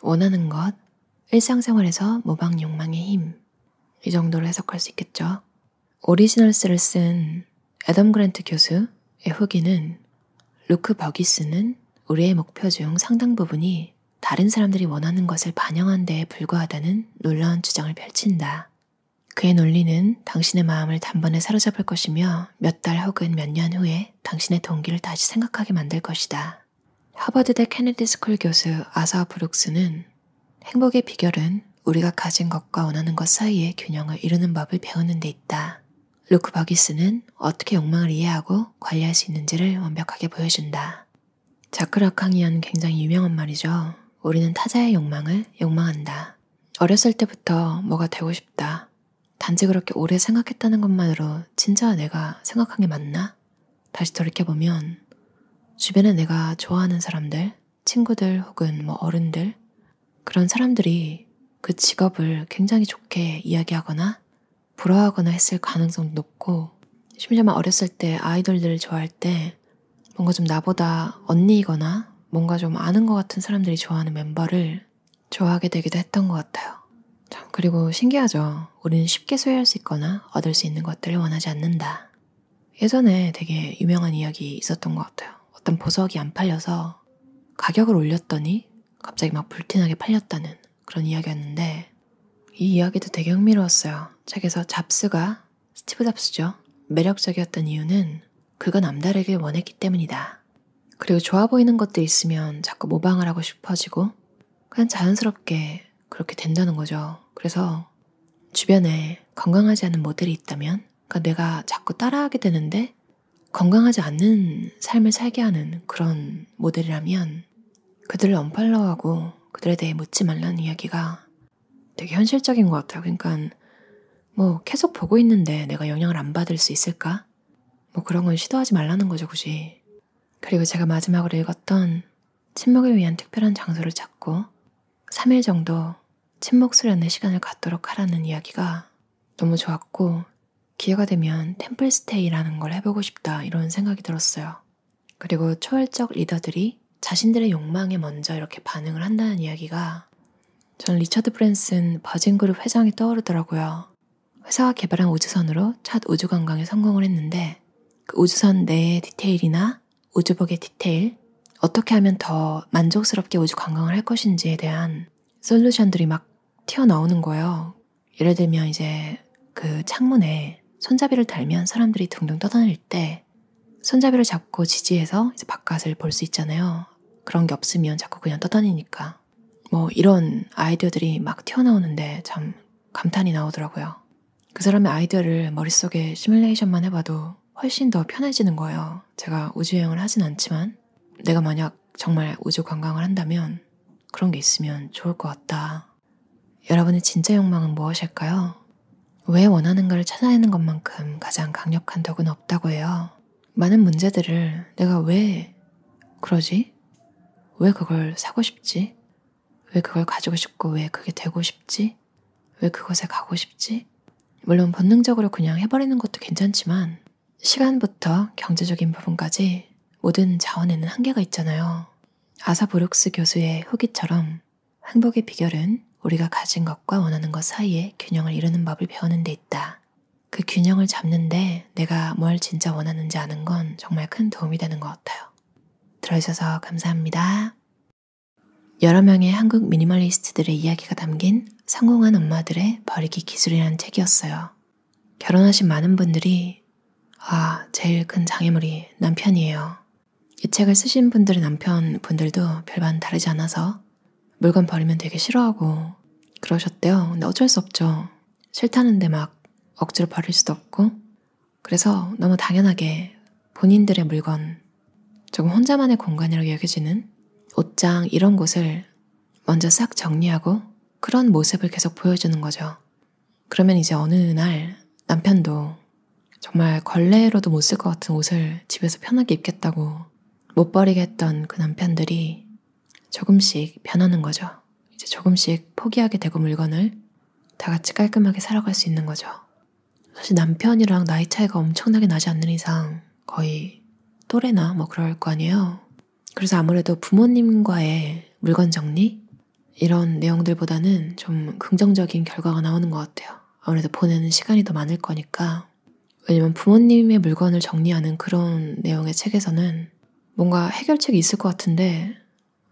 원하는 것, 일상생활에서 모방 욕망의 힘, 이 정도로 해석할 수 있겠죠. Originals를 쓴 애덤 그랜트 교수의 후기는 루크 버기스는 우리의 목표 중 상당 부분이 다른 사람들이 원하는 것을 반영한 데에 불과하다는 놀라운 주장을 펼친다. 그의 논리는 당신의 마음을 단번에 사로잡을 것이며 몇 달 혹은 몇 년 후에 당신의 동기를 다시 생각하게 만들 것이다. 하버드대 케네디 스쿨 교수 아서 브룩스는 행복의 비결은 우리가 가진 것과 원하는 것 사이의 균형을 이루는 법을 배우는 데 있다. 루크 버기스는 어떻게 욕망을 이해하고 관리할 수 있는지를 완벽하게 보여준다. 자크라캉이한 굉장히 유명한 말이죠. 우리는 타자의 욕망을 욕망한다. 어렸을 때부터 뭐가 되고 싶다. 단지 그렇게 오래 생각했다는 것만으로 진짜 내가 생각한 게 맞나? 다시 돌이켜보면 주변에 내가 좋아하는 사람들, 친구들 혹은 뭐 어른들, 그런 사람들이 그 직업을 굉장히 좋게 이야기하거나 부러워하거나 했을 가능성도 높고, 심지어 어렸을 때 아이돌들을 좋아할 때 뭔가 좀 나보다 언니이거나 뭔가 좀 아는 것 같은 사람들이 좋아하는 멤버를 좋아하게 되기도 했던 것 같아요. 참, 그리고 신기하죠. 우리는 쉽게 소유할 수 있거나 얻을 수 있는 것들을 원하지 않는다. 예전에 되게 유명한 이야기 있었던 것 같아요. 어떤 보석이 안 팔려서 가격을 올렸더니 갑자기 막 불티나게 팔렸다는 그런 이야기였는데 이 이야기도 되게 흥미로웠어요. 책에서 잡스가 스티브 잡스죠. 매력적이었던 이유는 그가 남다르길 원했기 때문이다. 그리고 좋아 보이는 것들 있으면 자꾸 모방을 하고 싶어지고 그냥 자연스럽게 그렇게 된다는 거죠. 그래서 주변에 건강하지 않은 모델이 있다면 그러니까 내가 자꾸 따라하게 되는데 건강하지 않는 삶을 살게 하는 그런 모델이라면 그들을 언팔로우하고 그들에 대해 묻지 말라는 이야기가 되게 현실적인 것 같아요. 그러니까 뭐 계속 보고 있는데 내가 영향을 안 받을 수 있을까? 뭐 그런 건 시도하지 말라는 거죠, 굳이. 그리고 제가 마지막으로 읽었던 침묵을 위한 특별한 장소를 찾고 3일 정도 침묵 수련의 시간을 갖도록 하라는 이야기가 너무 좋았고 기회가 되면 템플 스테이라는 걸 해보고 싶다 이런 생각이 들었어요. 그리고 초월적 리더들이 자신들의 욕망에 먼저 이렇게 반응을 한다는 이야기가 전 리처드 브랜슨 버진그룹 회장이 떠오르더라고요. 회사가 개발한 우주선으로 첫 우주 관광에 성공을 했는데 그 우주선 내의 디테일이나 우주복의 디테일, 어떻게 하면 더 만족스럽게 우주 관광을 할 것인지에 대한 솔루션들이 막 튀어나오는 거예요. 예를 들면 이제 그 창문에 손잡이를 달면 사람들이 둥둥 떠다닐 때 손잡이를 잡고 지지해서 이제 바깥을 볼수 있잖아요. 그런 게 없으면 자꾸 그냥 떠다니니까. 뭐 이런 아이디어들이 막 튀어나오는데 참 감탄이 나오더라고요. 그 사람의 아이디어를 머릿속에 시뮬레이션만 해봐도 훨씬 더 편해지는 거예요. 제가 우주여행을 하진 않지만 내가 만약 정말 우주 관광을 한다면 그런 게 있으면 좋을 것 같다. 여러분의 진짜 욕망은 무엇일까요? 왜 원하는가를 찾아내는 것만큼 가장 강력한 덕은 없다고 해요. 많은 문제들을 내가 왜 그러지? 왜 그걸 사고 싶지? 왜 그걸 가지고 싶고 왜 그게 되고 싶지? 왜 그곳에 가고 싶지? 물론 본능적으로 그냥 해버리는 것도 괜찮지만 시간부터 경제적인 부분까지 모든 자원에는 한계가 있잖아요. 아사 브룩스 교수의 후기처럼 행복의 비결은 우리가 가진 것과 원하는 것 사이에 균형을 이루는 법을 배우는 데 있다. 그 균형을 잡는데 내가 뭘 진짜 원하는지 아는 건 정말 큰 도움이 되는 것 같아요. 들어주셔서 감사합니다. 여러 명의 한국 미니멀리스트들의 이야기가 담긴 성공한 엄마들의 버리기 기술이라는 책이었어요. 결혼하신 많은 분들이 아, 제일 큰 장애물이 남편이에요. 이 책을 쓰신 분들의 남편 분들도 별반 다르지 않아서 물건 버리면 되게 싫어하고 그러셨대요. 근데 어쩔 수 없죠. 싫다는데 막 억지로 버릴 수도 없고 그래서 너무 당연하게 본인들의 물건 조금 혼자만의 공간이라고 여겨지는 옷장 이런 곳을 먼저 싹 정리하고 그런 모습을 계속 보여주는 거죠. 그러면 이제 어느 날 남편도 정말 걸레로도 못 쓸 것 같은 옷을 집에서 편하게 입겠다고 못 버리게 했던 그 남편들이 조금씩 변하는 거죠. 이제 조금씩 포기하게 되고 물건을 다 같이 깔끔하게 살아갈 수 있는 거죠. 사실 남편이랑 나이 차이가 엄청나게 나지 않는 이상 거의 또래나 뭐 그럴 거 아니에요. 그래서 아무래도 부모님과의 물건 정리? 이런 내용들보다는 좀 긍정적인 결과가 나오는 것 같아요. 아무래도 보내는 시간이 더 많을 거니까. 왜냐면 부모님의 물건을 정리하는 그런 내용의 책에서는 뭔가 해결책이 있을 것 같은데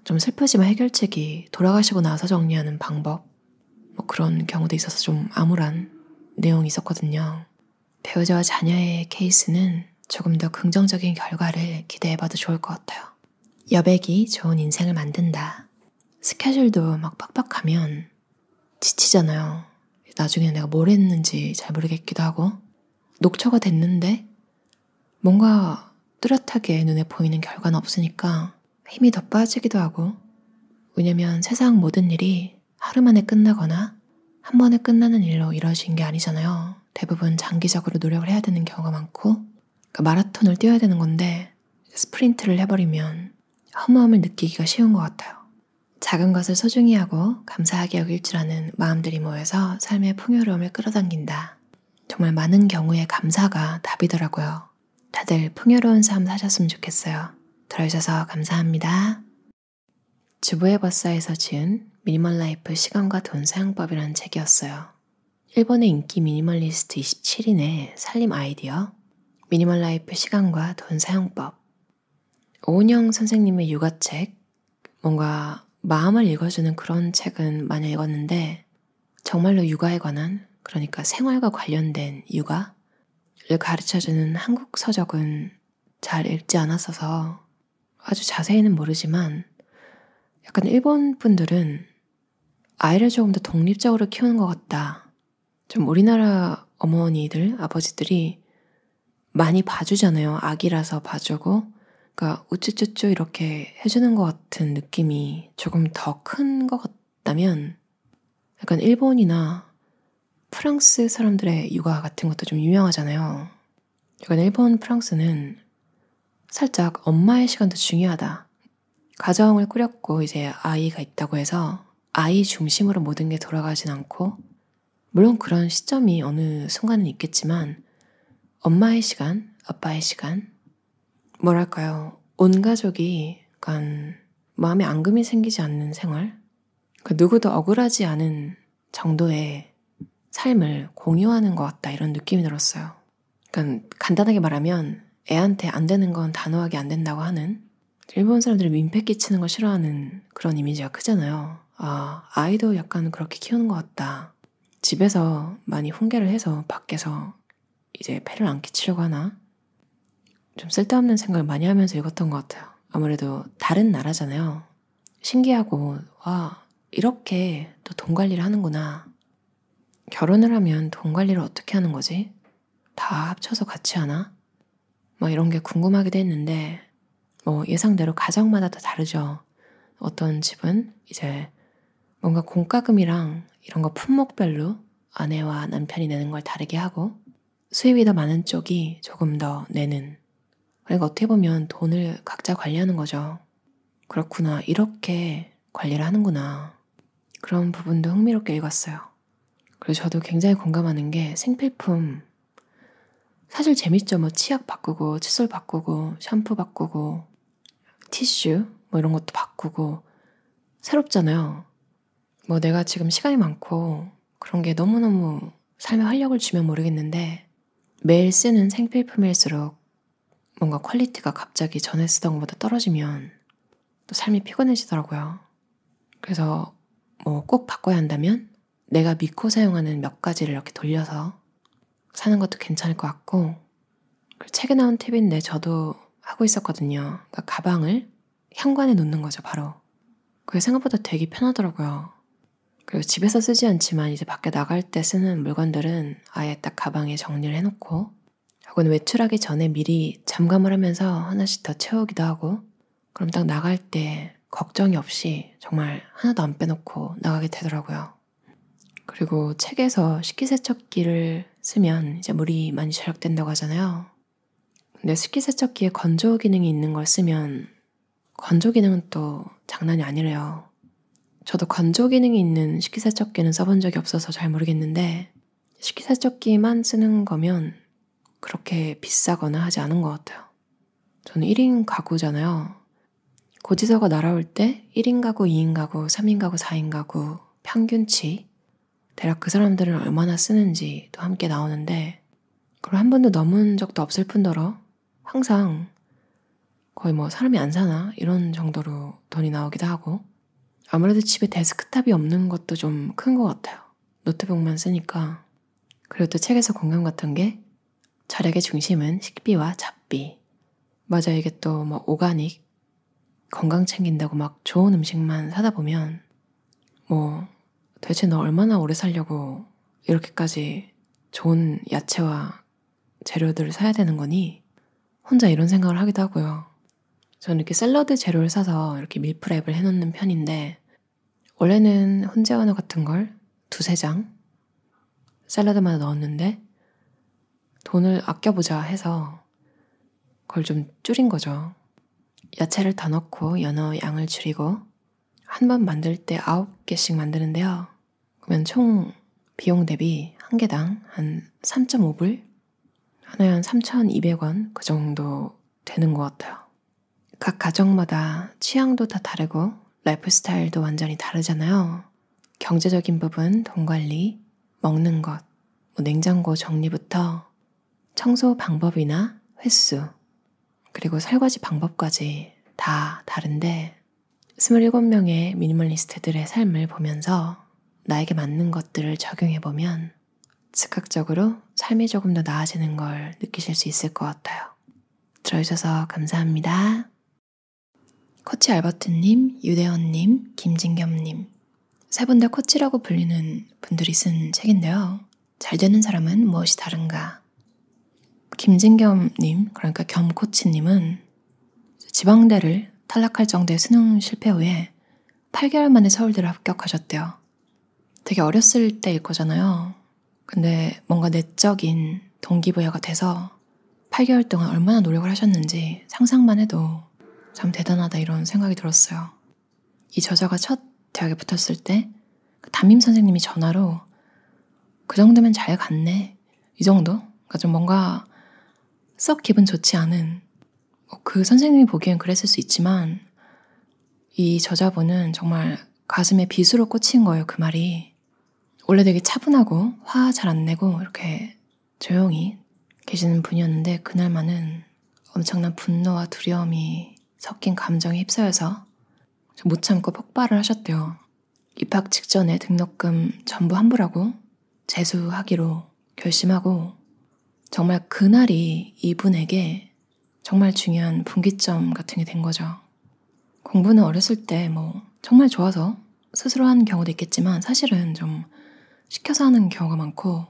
좀 슬프지만 해결책이 돌아가시고 나서 정리하는 방법 뭐 그런 경우도 있어서 좀 암울한 내용이 있었거든요. 배우자와 자녀의 케이스는 조금 더 긍정적인 결과를 기대해봐도 좋을 것 같아요. 여백이 좋은 인생을 만든다. 스케줄도 막 빡빡하면 지치잖아요. 나중에 내가 뭘 했는지 잘 모르겠기도 하고 녹초가 됐는데 뭔가 뚜렷하게 눈에 보이는 결과는 없으니까 힘이 더 빠지기도 하고 왜냐면 세상 모든 일이 하루 만에 끝나거나 한 번에 끝나는 일로 이루어진 게 아니잖아요. 대부분 장기적으로 노력을 해야 되는 경우가 많고 그러니까 마라톤을 뛰어야 되는 건데 스프린트를 해버리면 허무함을 느끼기가 쉬운 것 같아요. 작은 것을 소중히 하고 감사하게 여길 줄 아는 마음들이 모여서 삶의 풍요로움을 끌어당긴다. 정말 많은 경우에 감사가 답이더라고요. 다들 풍요로운 삶 사셨으면 좋겠어요. 들어주셔서 감사합니다. 주부의 벗사에서 지은 minimal life 시간과 돈 사용법이라는 책이었어요. 일본의 인기 미니멀리스트 27인의 살림 아이디어 minimal life 시간과 돈 사용법 오은영 선생님의 육아책 뭔가 마음을 읽어주는 그런 책은 많이 읽었는데 정말로 육아에 관한 그러니까 생활과 관련된 육아를 가르쳐주는 한국 서적은 잘 읽지 않았어서 아주 자세히는 모르지만 약간 일본 분들은 아이를 조금 더 독립적으로 키우는 것 같다. 좀 우리나라 어머니들, 아버지들이 많이 봐주잖아요. 아기라서 봐주고. 그러니까 우쭈쭈쭈 이렇게 해주는 것 같은 느낌이 조금 더 큰 것 같다면 약간 일본이나 프랑스 사람들의 육아 같은 것도 좀 유명하잖아요. 약간 일본, 프랑스는 살짝 엄마의 시간도 중요하다. 가정을 꾸렸고 이제 아이가 있다고 해서 아이 중심으로 모든 게 돌아가진 않고 물론 그런 시점이 어느 순간은 있겠지만 엄마의 시간, 아빠의 시간, 뭐랄까요. 온 가족이 약간 마음에 앙금이 생기지 않는 생활? 그러니까 누구도 억울하지 않은 정도의 삶을 공유하는 것 같다 이런 느낌이 들었어요. 그러니까 간단하게 말하면 애한테 안 되는 건 단호하게 안 된다고 하는 일본 사람들이 민폐 끼치는 거 싫어하는 그런 이미지가 크잖아요. 아, 아이도 약간 그렇게 키우는 것 같다. 집에서 많이 훈계를 해서 밖에서 이제 폐를 안 끼치려고 하나? 좀 쓸데없는 생각을 많이 하면서 읽었던 것 같아요. 아무래도 다른 나라잖아요. 신기하고, 와, 이렇게 또 돈 관리를 하는구나. 결혼을 하면 돈 관리를 어떻게 하는 거지? 다 합쳐서 같이 하나? 뭐 이런 게 궁금하기도 했는데, 뭐 예상대로 가정마다 다 다르죠. 어떤 집은 이제 뭔가 공과금이랑 이런 거 품목별로 아내와 남편이 내는 걸 다르게 하고 수입이 더 많은 쪽이 조금 더 내는 그러니까 어떻게 보면 돈을 각자 관리하는 거죠. 그렇구나. 이렇게 관리를 하는구나. 그런 부분도 흥미롭게 읽었어요. 그래서 저도 굉장히 공감하는 게 생필품 사실 재밌죠. 뭐 치약 바꾸고 칫솔 바꾸고 샴푸 바꾸고 티슈 뭐 이런 것도 바꾸고 새롭잖아요. 뭐 내가 지금 시간이 많고 그런 게 너무너무 삶에 활력을 주면 모르겠는데 매일 쓰는 생필품일수록 뭔가 quality가 갑자기 전에 쓰던 것보다 떨어지면 또 삶이 피곤해지더라고요. 그래서 뭐 꼭 바꿔야 한다면 내가 믿고 사용하는 몇 가지를 이렇게 돌려서 사는 것도 괜찮을 것 같고 책에 나온 팁인데 저도 하고 있었거든요. 그러니까 가방을 현관에 놓는 거죠, 바로. 그게 생각보다 되게 편하더라고요. 그리고 집에서 쓰지 않지만 이제 밖에 나갈 때 쓰는 물건들은 아예 딱 가방에 정리를 해놓고 혹은 외출하기 전에 미리 잠감을 하면서 하나씩 더 채우기도 하고 그럼 딱 나갈 때 걱정이 없이 정말 하나도 안 빼놓고 나가게 되더라고요. 그리고 책에서 식기세척기를 쓰면 이제 물이 많이 절약된다고 하잖아요. 근데 식기세척기에 건조 기능이 있는 걸 쓰면 건조 기능은 또 장난이 아니래요. 저도 건조 기능이 있는 식기세척기는 써본 적이 없어서 잘 모르겠는데 식기세척기만 쓰는 거면 그렇게 비싸거나 하지 않은 것 같아요. 저는 1인 가구잖아요. 고지서가 날아올 때 1인 가구, 2인 가구, 3인 가구, 4인 가구 평균치 대략 그 사람들은 얼마나 쓰는지 도 함께 나오는데 그걸 한 번도 넘은 적도 없을 뿐더러 항상 거의 뭐 사람이 안 사나 이런 정도로 돈이 나오기도 하고 아무래도 집에 데스크탑이 없는 것도 좀큰것 같아요. 노트북만 쓰니까 그리고 또 책에서 공감 같은 게 절약의 중심은 식비와 잡비 맞아 이게 또 뭐 오가닉 건강 챙긴다고 막 좋은 음식만 사다 보면 뭐 대체 너 얼마나 오래 살려고 이렇게까지 좋은 야채와 재료들을 사야 되는 거니? 혼자 이런 생각을 하기도 하고요. 저는 이렇게 샐러드 재료를 사서 이렇게 밀프랩을 해놓는 편인데, 원래는 훈제 언어 같은 걸 두세 장 샐러드마다 넣었는데, 돈을 아껴보자 해서 그걸 좀 줄인 거죠. 야채를 더 넣고 연어 양을 줄이고, 한 번 만들 때 아홉 개씩 만드는데요. 그러면 총 비용 대비 한 개당 한 3.5불? 하나에 한 3,200원 그 정도 되는 것 같아요. 각 가정마다 취향도 다 다르고 라이프 스타일도 완전히 다르잖아요. 경제적인 부분, 돈 관리, 먹는 것, 뭐 냉장고 정리부터 청소 방법이나 횟수, 그리고 설거지 방법까지 다 다른데 27명의 미니멀리스트들의 삶을 보면서 나에게 맞는 것들을 적용해보면 즉각적으로 삶이 조금 더 나아지는 걸 느끼실 수 있을 것 같아요. 들어주셔서 감사합니다. 코치 알버트님, 유대원님, 김진겸님. 세 분 다 코치라고 불리는 분들이 쓴 책인데요. 잘 되는 사람은 무엇이 다른가? 김진겸님, 그러니까 겸 코치님은 지방대를 탈락할 정도의 수능 실패 후에 8개월 만에 서울대를 합격하셨대요. 되게 어렸을 때일 거잖아요. 근데 뭔가 내적인 동기부여가 돼서 8개월 동안 얼마나 노력을 하셨는지 상상만 해도 참 대단하다 이런 생각이 들었어요. 이 저자가 첫 대학에 붙었을 때그 담임 선생님이 전화로 그 정도면 잘 갔네. 이 정도? 그러니까 좀 뭔가 썩 기분 좋지 않은 뭐 그 선생님이 보기엔 그랬을 수 있지만 이 저자분은 정말 가슴에 빗으로 꽂힌 거예요. 그 말이. 원래 되게 차분하고 화 잘 안 내고 이렇게 조용히 계시는 분이었는데 그날만은 엄청난 분노와 두려움이 섞인 감정에 휩싸여서 못 참고 폭발을 하셨대요. 입학 직전에 등록금 전부 환불하고 재수하기로 결심하고 정말 그날이 이분에게 정말 중요한 분기점 같은 게 된 거죠. 공부는 어렸을 때 뭐 정말 좋아서 스스로 한 경우도 있겠지만 사실은 좀 시켜서 하는 경우가 많고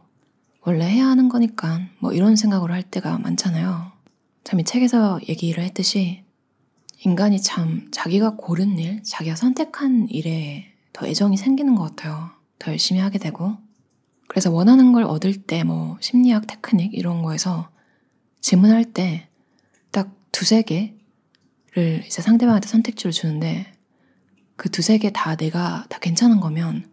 원래 해야 하는 거니까 뭐 이런 생각으로 할 때가 많잖아요. 참 이 책에서 얘기를 했듯이 인간이 참 자기가 고른 일, 자기가 선택한 일에 더 애정이 생기는 것 같아요. 더 열심히 하게 되고. 그래서 원하는 걸 얻을 때 뭐 심리학 테크닉 이런 거에서 질문할 때 딱 두세 개를 이제 상대방한테 선택지를 주는데 그 두세 개 다 내가 다 괜찮은 거면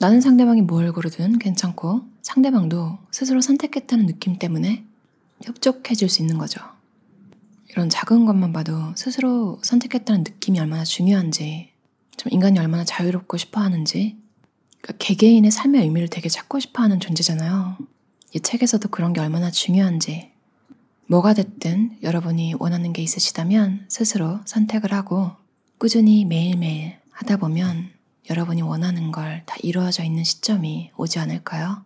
나는 상대방이 뭘 고르든 괜찮고 상대방도 스스로 선택했다는 느낌 때문에 협족해줄 수 있는 거죠. 이런 작은 것만 봐도 스스로 선택했다는 느낌이 얼마나 중요한지, 좀 인간이 얼마나 자유롭고 싶어 하는지, 그러니까 개개인의 삶의 의미를 되게 찾고 싶어 하는 존재잖아요. 이 책에서도 그런 게 얼마나 중요한지, 뭐가 됐든 여러분이 원하는 게 있으시다면 스스로 선택을 하고 꾸준히 매일매일 하다 보면 여러분이 원하는 걸 다 이루어져 있는 시점이 오지 않을까요?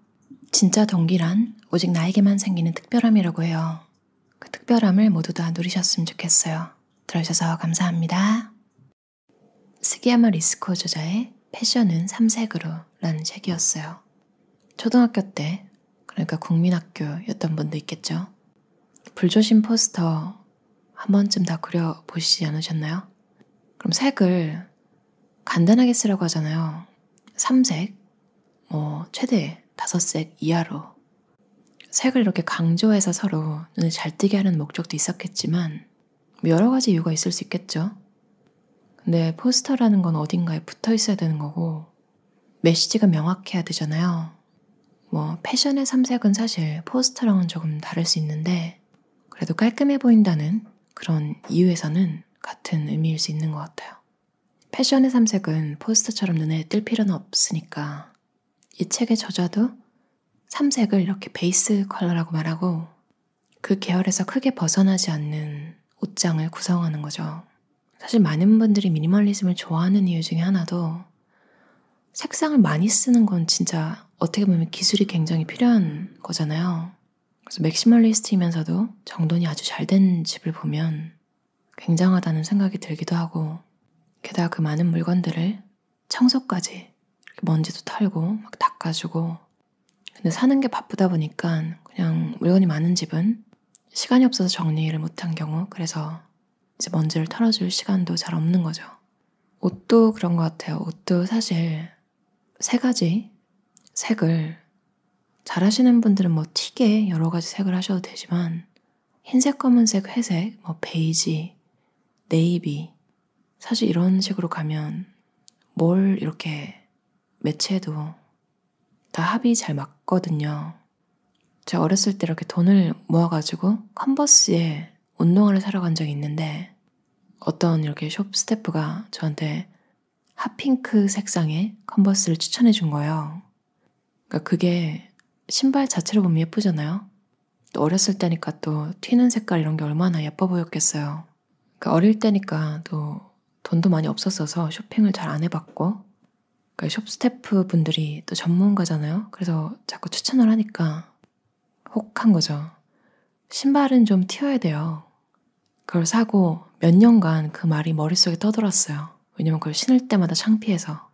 진짜 동기란 오직 나에게만 생기는 특별함이라고 해요. 그 특별함을 모두 다 누리셨으면 좋겠어요. 들어주셔서 감사합니다. 스기야마 리스코 저자의 패션은 삼색으로 라는 책이었어요. 초등학교 때, 그러니까 국민학교였던 분도 있겠죠. 불조심 포스터 한 번쯤 다 그려보시지 않으셨나요? 그럼 색을 간단하게 쓰라고 하잖아요. 3색, 뭐, 최대 5색 이하로. 색을 이렇게 강조해서 서로 눈에 잘 띄게 하는 목적도 있었겠지만, 여러 가지 이유가 있을 수 있겠죠. 근데 포스터라는 건 어딘가에 붙어 있어야 되는 거고, 메시지가 명확해야 되잖아요. 뭐, 패션의 삼색은 사실 포스터랑은 조금 다를 수 있는데, 그래도 깔끔해 보인다는 그런 이유에서는 같은 의미일 수 있는 것 같아요. 패션의 삼색은 포스터처럼 눈에 띌 필요는 없으니까 이 책의 저자도 삼색을 이렇게 base color라고 말하고 그 계열에서 크게 벗어나지 않는 옷장을 구성하는 거죠. 사실 많은 분들이 미니멀리즘을 좋아하는 이유 중에 하나도 색상을 많이 쓰는 건 진짜 어떻게 보면 기술이 굉장히 필요한 거잖아요. 그래서 맥시멀리스트이면서도 정돈이 아주 잘 된 집을 보면 굉장하다는 생각이 들기도 하고 게다가 그 많은 물건들을 청소까지 먼지도 털고 막 닦아주고 근데 사는 게 바쁘다 보니까 그냥 물건이 많은 집은 시간이 없어서 정리를 못한 경우 그래서 이제 먼지를 털어줄 시간도 잘 없는 거죠. 옷도 그런 것 같아요. 옷도 사실 세 가지 색을 잘 하시는 분들은 뭐 튀게 여러 가지 색을 하셔도 되지만 흰색, 검은색, 회색, 뭐 베이지, 네이비 사실 이런 식으로 가면 뭘 이렇게 매치해도 다 합이 잘 맞거든요. 제가 어렸을 때 이렇게 돈을 모아가지고 컨버스에 운동화를 사러 간 적이 있는데 어떤 이렇게 숍 스태프가 저한테 핫핑크 색상의 컨버스를 추천해 준 거예요. 그러니까 그게 신발 자체로 보면 예쁘잖아요. 또 어렸을 때니까 또 튀는 색깔 이런 게 얼마나 예뻐 보였겠어요. 그러니까 어릴 때니까 또 돈도 많이 없었어서 쇼핑을 잘 안 해봤고 그러니까 숍 스태프 분들이 또 전문가잖아요. 그래서 자꾸 추천을 하니까 혹한 거죠. 신발은 좀 튀어야 돼요. 그걸 사고 몇 년간 그 말이 머릿속에 떠돌았어요. 왜냐면 그걸 신을 때마다 창피해서.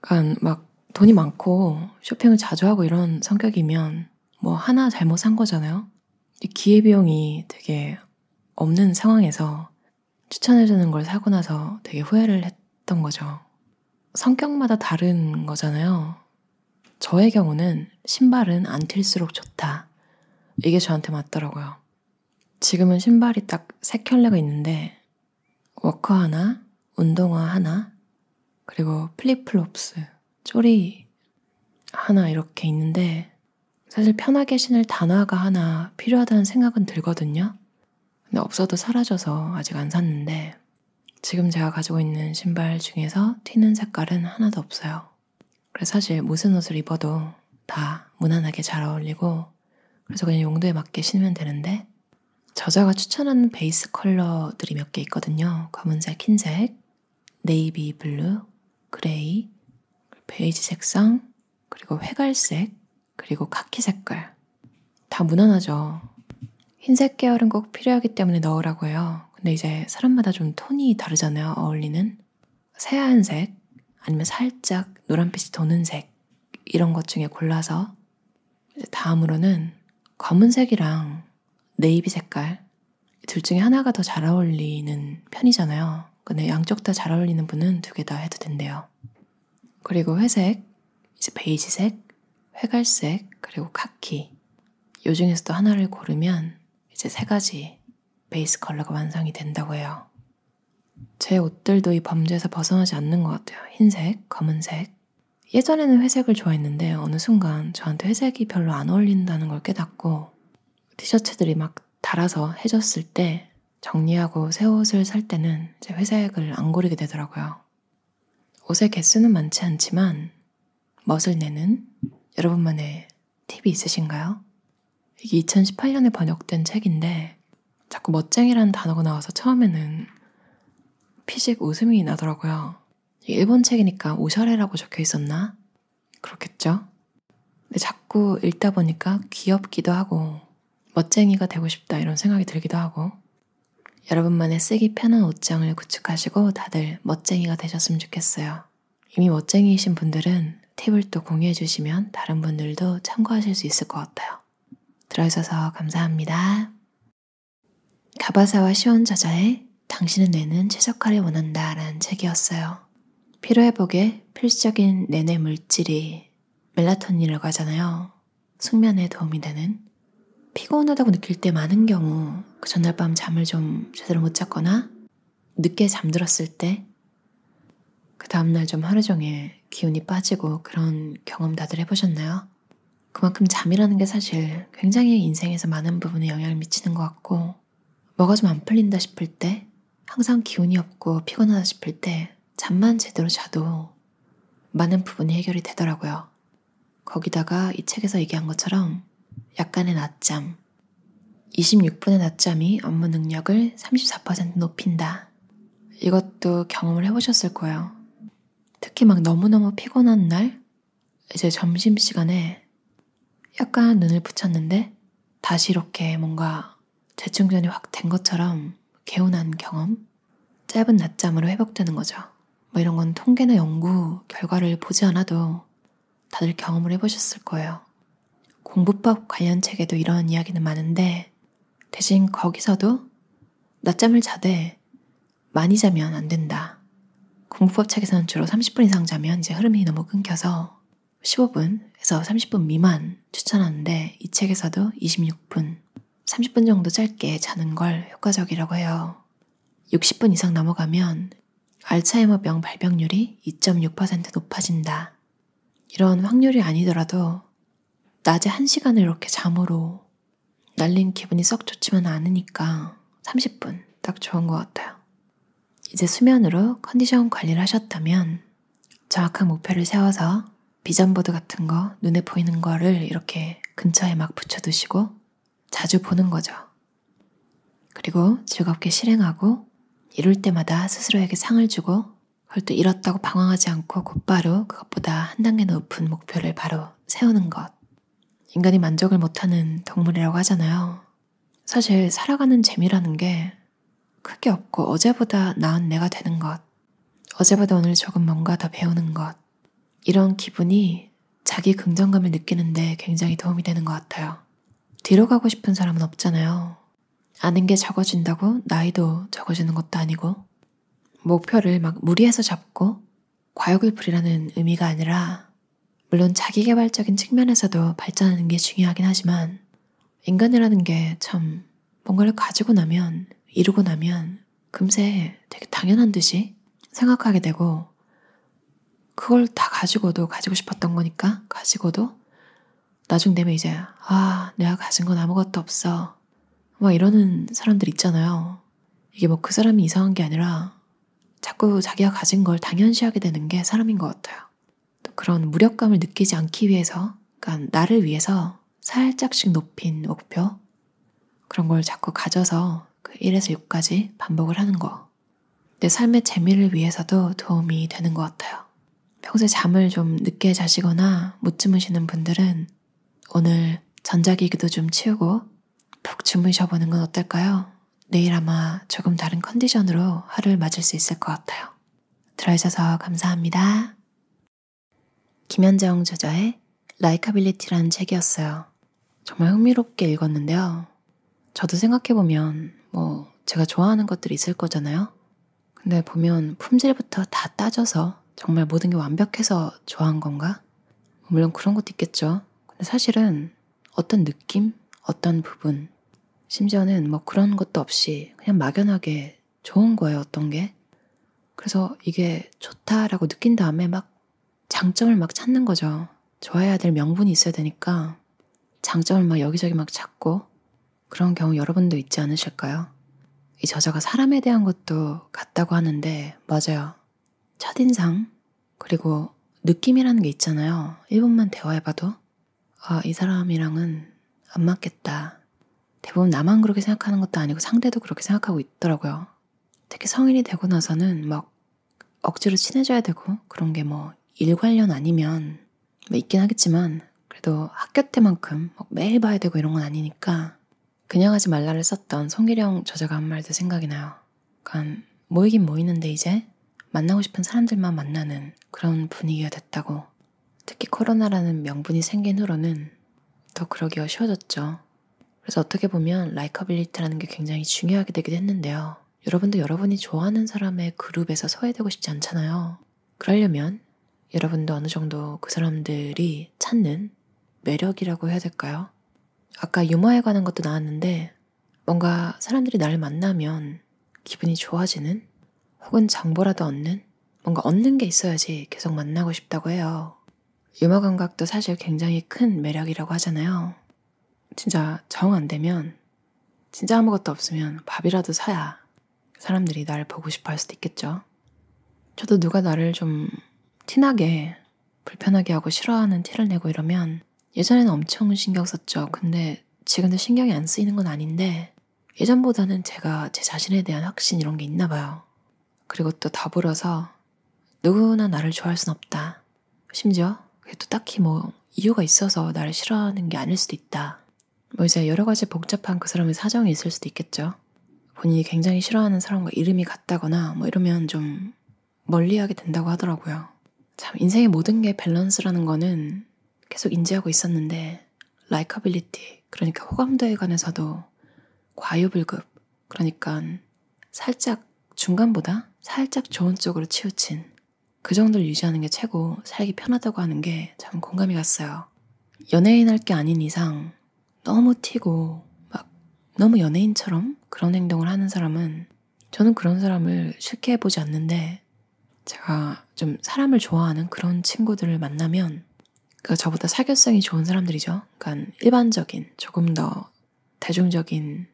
그러니까 막 돈이 많고 쇼핑을 자주 하고 이런 성격이면 뭐 하나 잘못 산 거잖아요. 기회비용이 되게 없는 상황에서 추천해주는 걸 사고 나서 되게 후회를 했던 거죠. 성격마다 다른 거잖아요. 저의 경우는 신발은 안 튈수록 좋다. 이게 저한테 맞더라고요. 지금은 신발이 딱 세 켤레가 있는데, 워커 하나, 운동화 하나, 그리고 flip flops, 쪼리 하나 이렇게 있는데, 사실 편하게 신을 단화가 하나 필요하다는 생각은 들거든요. 근데 없어도 살아져서 아직 안 샀는데 지금 제가 가지고 있는 신발 중에서 튀는 색깔은 하나도 없어요. 그래서 사실 무슨 옷을 입어도 다 무난하게 잘 어울리고 그래서 그냥 용도에 맞게 신으면 되는데 저자가 추천하는 베이스 컬러들이 몇 개 있거든요. 검은색, 흰색, 네이비 블루, gray, 베이지 색상, 그리고 회갈색, 그리고 카키 색깔. 다 무난하죠. 흰색 계열은 꼭 필요하기 때문에 넣으라고 해요. 근데 이제 사람마다 좀 톤이 다르잖아요. 어울리는. 새하얀 색, 아니면 살짝 노란빛이 도는 색, 이런 것 중에 골라서 다음으로는 검은색이랑 네이비 색깔, 둘 중에 하나가 더 잘 어울리는 편이잖아요. 근데 양쪽 다 잘 어울리는 분은 두 개 다 해도 된대요. 그리고 회색, 이제 베이지색, 회갈색, 그리고 카키. 요 중에서도 하나를 고르면 이제 세 가지 베이스 컬러가 완성이 된다고 해요. 제 옷들도 이 범주에서 벗어나지 않는 것 같아요. 흰색, 검은색. 예전에는 회색을 좋아했는데 어느 순간 저한테 회색이 별로 안 어울린다는 걸 깨닫고 티셔츠들이 막 달아서 해졌을 때 정리하고 새 옷을 살 때는 제 회색을 안 고르게 되더라고요. 옷의 개수는 많지 않지만 멋을 내는 여러분만의 팁이 있으신가요? 이게 2018년에 번역된 책인데 자꾸 멋쟁이라는 단어가 나와서 처음에는 피식 웃음이 나더라고요. 일본 책이니까 오셔레라고 적혀 있었나? 그렇겠죠? 근데 자꾸 읽다 보니까 귀엽기도 하고 멋쟁이가 되고 싶다 이런 생각이 들기도 하고 여러분만의 쓰기 편한 옷장을 구축하시고 다들 멋쟁이가 되셨으면 좋겠어요. 이미 멋쟁이이신 분들은 팁을 또 공유해 주시면 다른 분들도 참고하실 수 있을 것 같아요. 들어주셔서 감사합니다. 가바사와 시온 저자의 당신은 뇌는 최적화를 원한다 라는 책이었어요. 피로회복에 필수적인 내뇌 물질이 멜라토닌이라고 하잖아요. 숙면에 도움이 되는 피곤하다고 느낄 때 많은 경우 그 전날 밤 잠을 좀 제대로 못 잤거나 늦게 잠들었을 때 그 다음날 좀 하루 종일 기운이 빠지고 그런 경험 다들 해보셨나요? 그만큼 잠이라는 게 사실 굉장히 인생에서 많은 부분에 영향을 미치는 것 같고 뭐가 좀 안 풀린다 싶을 때 항상 기운이 없고 피곤하다 싶을 때 잠만 제대로 자도 많은 부분이 해결이 되더라고요. 거기다가 이 책에서 얘기한 것처럼 약간의 낮잠, 26분의 낮잠이 업무 능력을 34% 높인다. 이것도 경험을 해보셨을 거예요. 특히 막 너무너무 피곤한 날, 이제 점심시간에 약간 눈을 붙였는데 다시 이렇게 뭔가 재충전이 확 된 것처럼 개운한 경험? 짧은 낮잠으로 회복되는 거죠. 뭐 이런 건 통계나 연구 결과를 보지 않아도 다들 경험을 해보셨을 거예요. 공부법 관련 책에도 이런 이야기는 많은데 대신 거기서도 낮잠을 자되 많이 자면 안 된다. 공부법 책에서는 주로 30분 이상 자면 이제 흐름이 너무 끊겨서 15분에서 30분 미만 추천하는데 이 책에서도 26분, 30분 정도 짧게 자는 걸 효과적이라고 해요. 60분 이상 넘어가면 알츠하이머병 발병률이 2.6% 높아진다. 이런 확률이 아니더라도 낮에 1시간을 이렇게 잠으로 날린 기분이 썩 좋지만 않으니까 30분 딱 좋은 것 같아요. 이제 수면으로 컨디션 관리를 하셨다면 정확한 목표를 세워서 비전보드 같은 거 눈에 보이는 거를 이렇게 근처에 막 붙여두시고 자주 보는 거죠. 그리고 즐겁게 실행하고 이룰 때마다 스스로에게 상을 주고 그걸 또 잃었다고 방황하지 않고 곧바로 그것보다 한 단계 높은 목표를 바로 세우는 것. 인간이 만족을 못하는 동물이라고 하잖아요. 사실 살아가는 재미라는 게 크게 없고 어제보다 나은 내가 되는 것. 어제보다 오늘 조금 뭔가 더 배우는 것. 이런 기분이 자기 긍정감을 느끼는데 굉장히 도움이 되는 것 같아요. 뒤로 가고 싶은 사람은 없잖아요. 아는 게 적어진다고 나이도 적어지는 것도 아니고, 목표를 막 무리해서 잡고 과욕을 부리라는 의미가 아니라, 물론 자기 개발적인 측면에서도 발전하는 게 중요하긴 하지만, 인간이라는 게 참 뭔가를 가지고 나면, 이루고 나면 금세 되게 당연한 듯이 생각하게 되고, 그걸 다 가지고도 가지고 싶었던 거니까 가지고도 나중 되면 이제 아 내가 가진 건 아무것도 없어 막 이러는 사람들 있잖아요. 이게 뭐 그 사람이 이상한 게 아니라 자꾸 자기가 가진 걸 당연시하게 되는 게 사람인 것 같아요. 또 그런 무력감을 느끼지 않기 위해서, 그러니까 나를 위해서 살짝씩 높인 목표 그런 걸 자꾸 가져서 그 1에서 6까지 반복을 하는 거. 내 삶의 재미를 위해서도 도움이 되는 것 같아요. 평소에 잠을 좀 늦게 자시거나 못 주무시는 분들은 오늘 전자기기도 좀 치우고 푹 주무셔보는 건 어떨까요? 내일 아마 조금 다른 컨디션으로 하루를 맞을 수 있을 것 같아요. 들어주셔서 감사합니다. 김현정 저자의 likeability라는 책이었어요. 정말 흥미롭게 읽었는데요. 저도 생각해보면 뭐 제가 좋아하는 것들이 있을 거잖아요. 근데 보면 품질부터 다 따져서 정말 모든 게 완벽해서 좋아한 건가? 물론 그런 것도 있겠죠. 사실은 어떤 느낌, 어떤 부분, 심지어는 뭐 그런 것도 없이 그냥 막연하게 좋은 거예요, 어떤 게. 그래서 이게 좋다라고 느낀 다음에 막 장점을 막 찾는 거죠. 좋아해야 될 명분이 있어야 되니까 장점을 막 여기저기 막 찾고 그런 경우 여러분도 있지 않으실까요? 이 저자가 사람에 대한 것도 같다고 하는데 맞아요. 첫인상, 그리고 느낌이라는 게 있잖아요. 1분만 대화해봐도, 아, 이 사람이랑은 안 맞겠다. 대부분 나만 그렇게 생각하는 것도 아니고 상대도 그렇게 생각하고 있더라고요. 특히 성인이 되고 나서는 막 억지로 친해져야 되고 그런 게 뭐 일 관련 아니면 뭐 있긴 하겠지만 그래도 학교 때만큼 매일 봐야 되고 이런 건 아니니까 그냥 하지 말라를 썼던 송길영 저자가 한 말도 생각이 나요. 그러니까 모이긴 모이는데 이제 만나고 싶은 사람들만 만나는 그런 분위기가 됐다고. 특히 코로나라는 명분이 생긴 후로는 더 그러기가 쉬워졌죠. 그래서 어떻게 보면 likeability라는 게 굉장히 중요하게 되기도 했는데요. 여러분도 여러분이 좋아하는 사람의 그룹에서 소외되고 싶지 않잖아요. 그러려면 여러분도 어느 정도 그 사람들이 찾는 매력이라고 해야 될까요? 아까 유머에 관한 것도 나왔는데 뭔가 사람들이 나를 만나면 기분이 좋아지는 혹은 정보라도 얻는 뭔가 얻는 게 있어야지 계속 만나고 싶다고 해요. 유머 감각도 사실 굉장히 큰 매력이라고 하잖아요. 진짜 정 안 되면 진짜 아무것도 없으면 밥이라도 사야 사람들이 나를 보고 싶어 할 수도 있겠죠. 저도 누가 나를 좀 티나게 불편하게 하고 싫어하는 티를 내고 이러면 예전에는 엄청 신경 썼죠. 근데 지금도 신경이 안 쓰이는 건 아닌데 예전보다는 제가 제 자신에 대한 확신 이런 게 있나 봐요. 그리고 또 더불어서 누구나 나를 좋아할 순 없다. 심지어 그게 또 딱히 뭐 이유가 있어서 나를 싫어하는 게 아닐 수도 있다. 뭐 이제 여러 가지 복잡한 그 사람의 사정이 있을 수도 있겠죠. 본인이 굉장히 싫어하는 사람과 이름이 같다거나 뭐 이러면 좀 멀리하게 된다고 하더라고요. 참 인생의 모든 게 밸런스라는 거는 계속 인지하고 있었는데 likeability 그러니까 호감도에 관해서도 과유불급 그러니까 살짝 중간보다 살짝 좋은 쪽으로 치우친 그 정도를 유지하는 게 최고 살기 편하다고 하는 게참 공감이 갔어요. 연예인 할게 아닌 이상 너무 튀고 막 너무 연예인처럼 그런 행동을 하는 사람은 저는 그런 사람을 쉽게 해보지 않는데 제가 좀 사람을 좋아하는 그런 친구들을 만나면 그 저보다 사교성이 좋은 사람들이죠. 그러니까 일반적인 조금 더 대중적인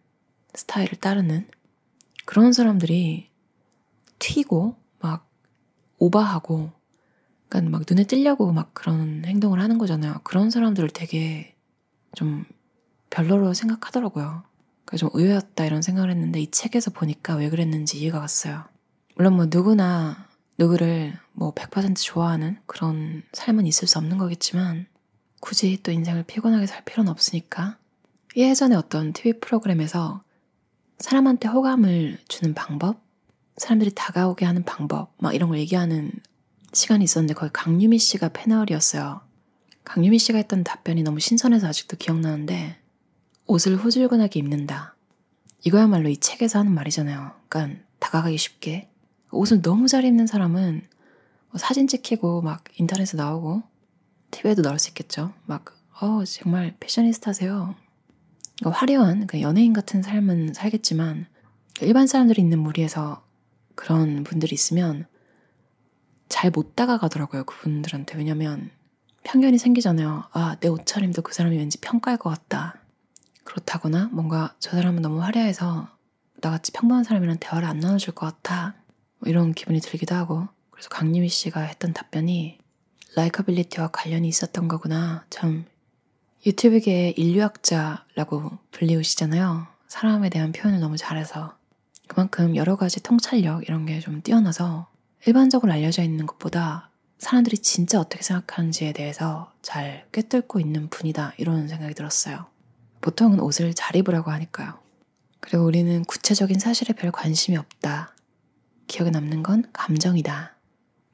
스타일을 따르는 그런 사람들이 튀고 막 오바하고 그러니까 막 눈에 띄려고 막 그런 행동을 하는 거잖아요. 그런 사람들을 되게 좀 별로로 생각하더라고요. 그래서 좀 의외였다 이런 생각을 했는데 이 책에서 보니까 왜 그랬는지 이해가 갔어요. 물론 뭐 누구나 누구를 뭐 100% 좋아하는 그런 삶은 있을 수 없는 거겠지만 굳이 또 인생을 피곤하게 살 필요는 없으니까 예전에 어떤 TV 프로그램에서 사람한테 호감을 주는 방법, 사람들이 다가오게 하는 방법, 막 이런 걸 얘기하는 시간이 있었는데 거기 강유미 씨가 패널이었어요. 강유미 씨가 했던 답변이 너무 신선해서 아직도 기억나는데 옷을 후줄근하게 입는다. 이거야말로 이 책에서 하는 말이잖아요. 그러니까 다가가기 쉽게. 옷을 너무 잘 입는 사람은 뭐 사진 찍히고 막 인터넷에 나오고 TV에도 나올 수 있겠죠. 막, 어, 정말 패셔니스타세요. 그러니까 화려한 그 연예인 같은 삶은 살겠지만 일반 사람들이 있는 무리에서 그런 분들이 있으면 잘 못 다가가더라고요. 그분들한테. 왜냐면 편견이 생기잖아요. 아, 내 옷차림도 그 사람이 왠지 평가할 것 같다. 그렇다거나 뭔가 저 사람은 너무 화려해서 나같이 평범한 사람이랑 대화를 안 나눠줄 것 같아. 뭐 이런 기분이 들기도 하고. 그래서 강유미 씨가 했던 답변이 라이커빌리티와 관련이 있었던 거구나. 참 유튜브계의 인류학자라고 불리우시잖아요. 사람에 대한 표현을 너무 잘해서. 그만큼 여러 가지 통찰력 이런 게 좀 뛰어나서 일반적으로 알려져 있는 것보다 사람들이 진짜 어떻게 생각하는지에 대해서 잘 꿰뚫고 있는 분이다 이런 생각이 들었어요. 보통은 옷을 잘 입으라고 하니까요. 그리고 우리는 구체적인 사실에 별 관심이 없다. 기억에 남는 건 감정이다.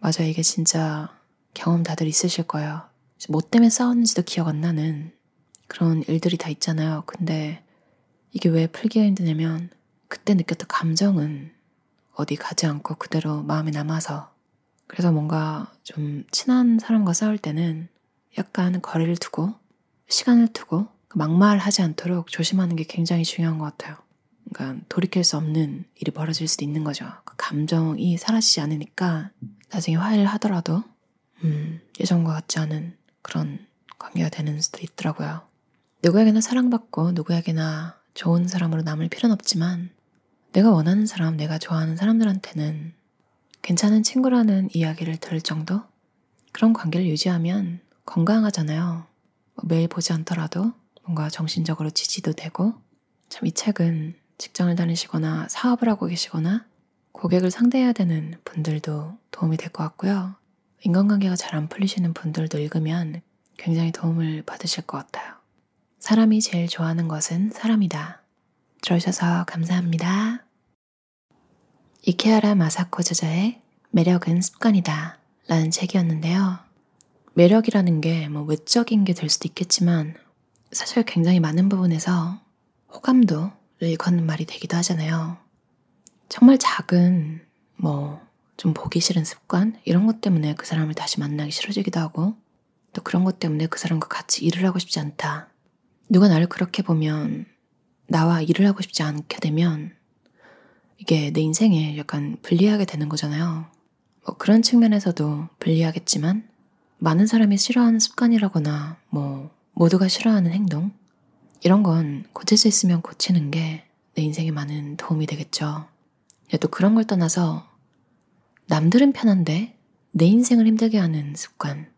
맞아, 이게 진짜 경험 다들 있으실 거예요. 뭐 때문에 싸웠는지도 기억 안 나는 그런 일들이 다 있잖아요. 근데 이게 왜 풀기가 힘드냐면 그때 느꼈던 감정은 어디 가지 않고 그대로 마음에 남아서 그래서 뭔가 좀 친한 사람과 싸울 때는 약간 거리를 두고 시간을 두고 막말하지 않도록 조심하는 게 굉장히 중요한 것 같아요. 그러니까 돌이킬 수 없는 일이 벌어질 수도 있는 거죠. 그 감정이 사라지지 않으니까 나중에 화해를 하더라도 음, 예전과 같지 않은 그런 관계가 되는 수도 있더라고요. 누구에게나 사랑받고 누구에게나 좋은 사람으로 남을 필요는 없지만 내가 원하는 사람, 내가 좋아하는 사람들한테는 괜찮은 친구라는 이야기를 들을 정도? 그런 관계를 유지하면 건강하잖아요. 뭐 매일 보지 않더라도 뭔가 정신적으로 지지도 되고 참 이 책은 직장을 다니시거나 사업을 하고 계시거나 고객을 상대해야 되는 분들도 도움이 될 것 같고요. 인간관계가 잘 안 풀리시는 분들도 읽으면 굉장히 도움을 받으실 것 같아요. 사람이 제일 좋아하는 것은 사람이다. 들어주셔서 감사합니다. 이케아라 마사코 저자의 매력은 습관이다 라는 책이었는데요. 매력이라는 게 뭐 외적인 게 될 수도 있겠지만 사실 굉장히 많은 부분에서 호감도를 일컫는 말이 되기도 하잖아요. 정말 작은 뭐 좀 보기 싫은 습관 이런 것 때문에 그 사람을 다시 만나기 싫어지기도 하고 또 그런 것 때문에 그 사람과 같이 일을 하고 싶지 않다. 누가 나를 그렇게 보면 나와 일을 하고 싶지 않게 되면 이게 내 인생에 약간 불리하게 되는 거잖아요. 뭐 그런 측면에서도 불리하겠지만 많은 사람이 싫어하는 습관이라거나 뭐 모두가 싫어하는 행동 이런 건 고칠 수 있으면 고치는 게 내 인생에 많은 도움이 되겠죠. 또 그런 걸 떠나서 남들은 편한데 내 인생을 힘들게 하는 습관.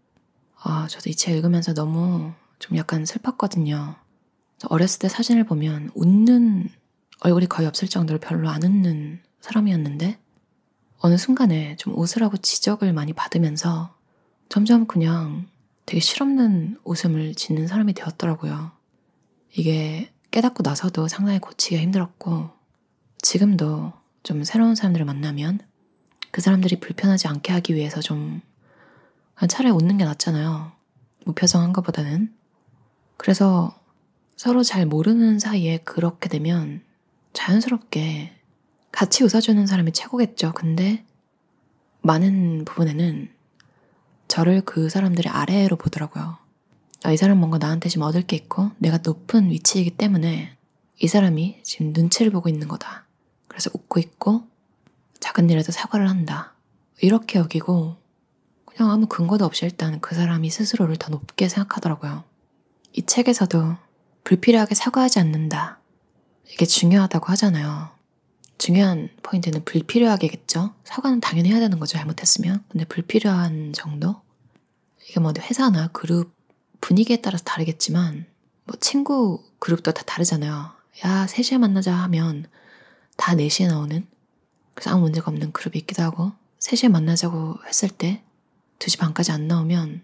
아, 저도 이 책 읽으면서 너무 좀 약간 슬펐거든요. 어렸을 때 사진을 보면 웃는 얼굴이 거의 없을 정도로 별로 안 웃는 사람이었는데 어느 순간에 좀 웃으라고 지적을 많이 받으면서 점점 그냥 되게 실없는 웃음을 짓는 사람이 되었더라고요. 이게 깨닫고 나서도 상당히 고치기가 힘들었고, 지금도 좀 새로운 사람들을 만나면 그 사람들이 불편하지 않게 하기 위해서 좀 차라리 웃는 게 낫잖아요. 무표정한 것보다는. 그래서 서로 잘 모르는 사이에 그렇게 되면 자연스럽게 같이 웃어주는 사람이 최고겠죠. 근데 많은 부분에는 저를 그 사람들의 아래로 보더라고요. 아, 이 사람 뭔가 나한테 지금 얻을 게 있고 내가 높은 위치이기 때문에 이 사람이 지금 눈치를 보고 있는 거다. 그래서 웃고 있고 작은 일에도 사과를 한다. 이렇게 여기고 그냥 아무 근거도 없이 일단 그 사람이 스스로를 더 높게 생각하더라고요. 이 책에서도 불필요하게 사과하지 않는다. 이게 중요하다고 하잖아요. 중요한 포인트는 불필요하게겠죠. 사과는 당연히 해야 되는 거죠. 잘못했으면. 근데 불필요한 정도? 이게 뭐 회사나 그룹 분위기에 따라서 다르겠지만 뭐 친구 그룹도 다 다르잖아요. 야, 3시에 만나자 하면 다 4시에 나오는 그래서 아무 문제가 없는 그룹이 있기도 하고 3시에 만나자고 했을 때 2시 반까지 안 나오면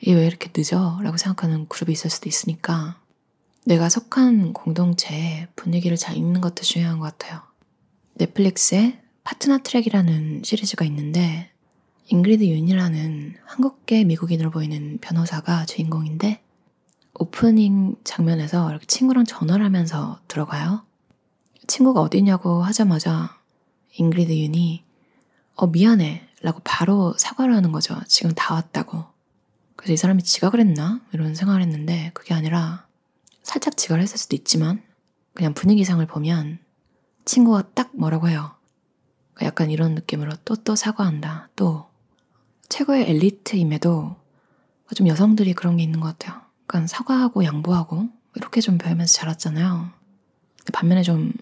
이게 왜 이렇게 늦어? 라고 생각하는 그룹이 있을 수도 있으니까 내가 속한 공동체의 분위기를 잘 읽는 것도 중요한 것 같아요. 넷플릭스에 Partner Track이라는 시리즈가 있는데 잉그리드 윤이라는 한국계 미국인으로 보이는 변호사가 주인공인데 오프닝 장면에서 이렇게 친구랑 전화를 하면서 들어가요. 친구가 어디냐고 하자마자 잉그리드 윤이 어 미안해 라고 바로 사과를 하는 거죠. 지금 다 왔다고. 그래서 이 사람이 지각을 했나? 이런 생각을 했는데 그게 아니라 살짝 지각을 했을 수도 있지만 그냥 분위기상을 보면 친구가 딱 뭐라고 해요. 약간 이런 느낌으로 또또 사과한다. 또 최고의 엘리트임에도 좀 여성들이 그런 게 있는 것 같아요. 그러니까 사과하고 양보하고 이렇게 좀 배우면서 자랐잖아요. 반면에 좀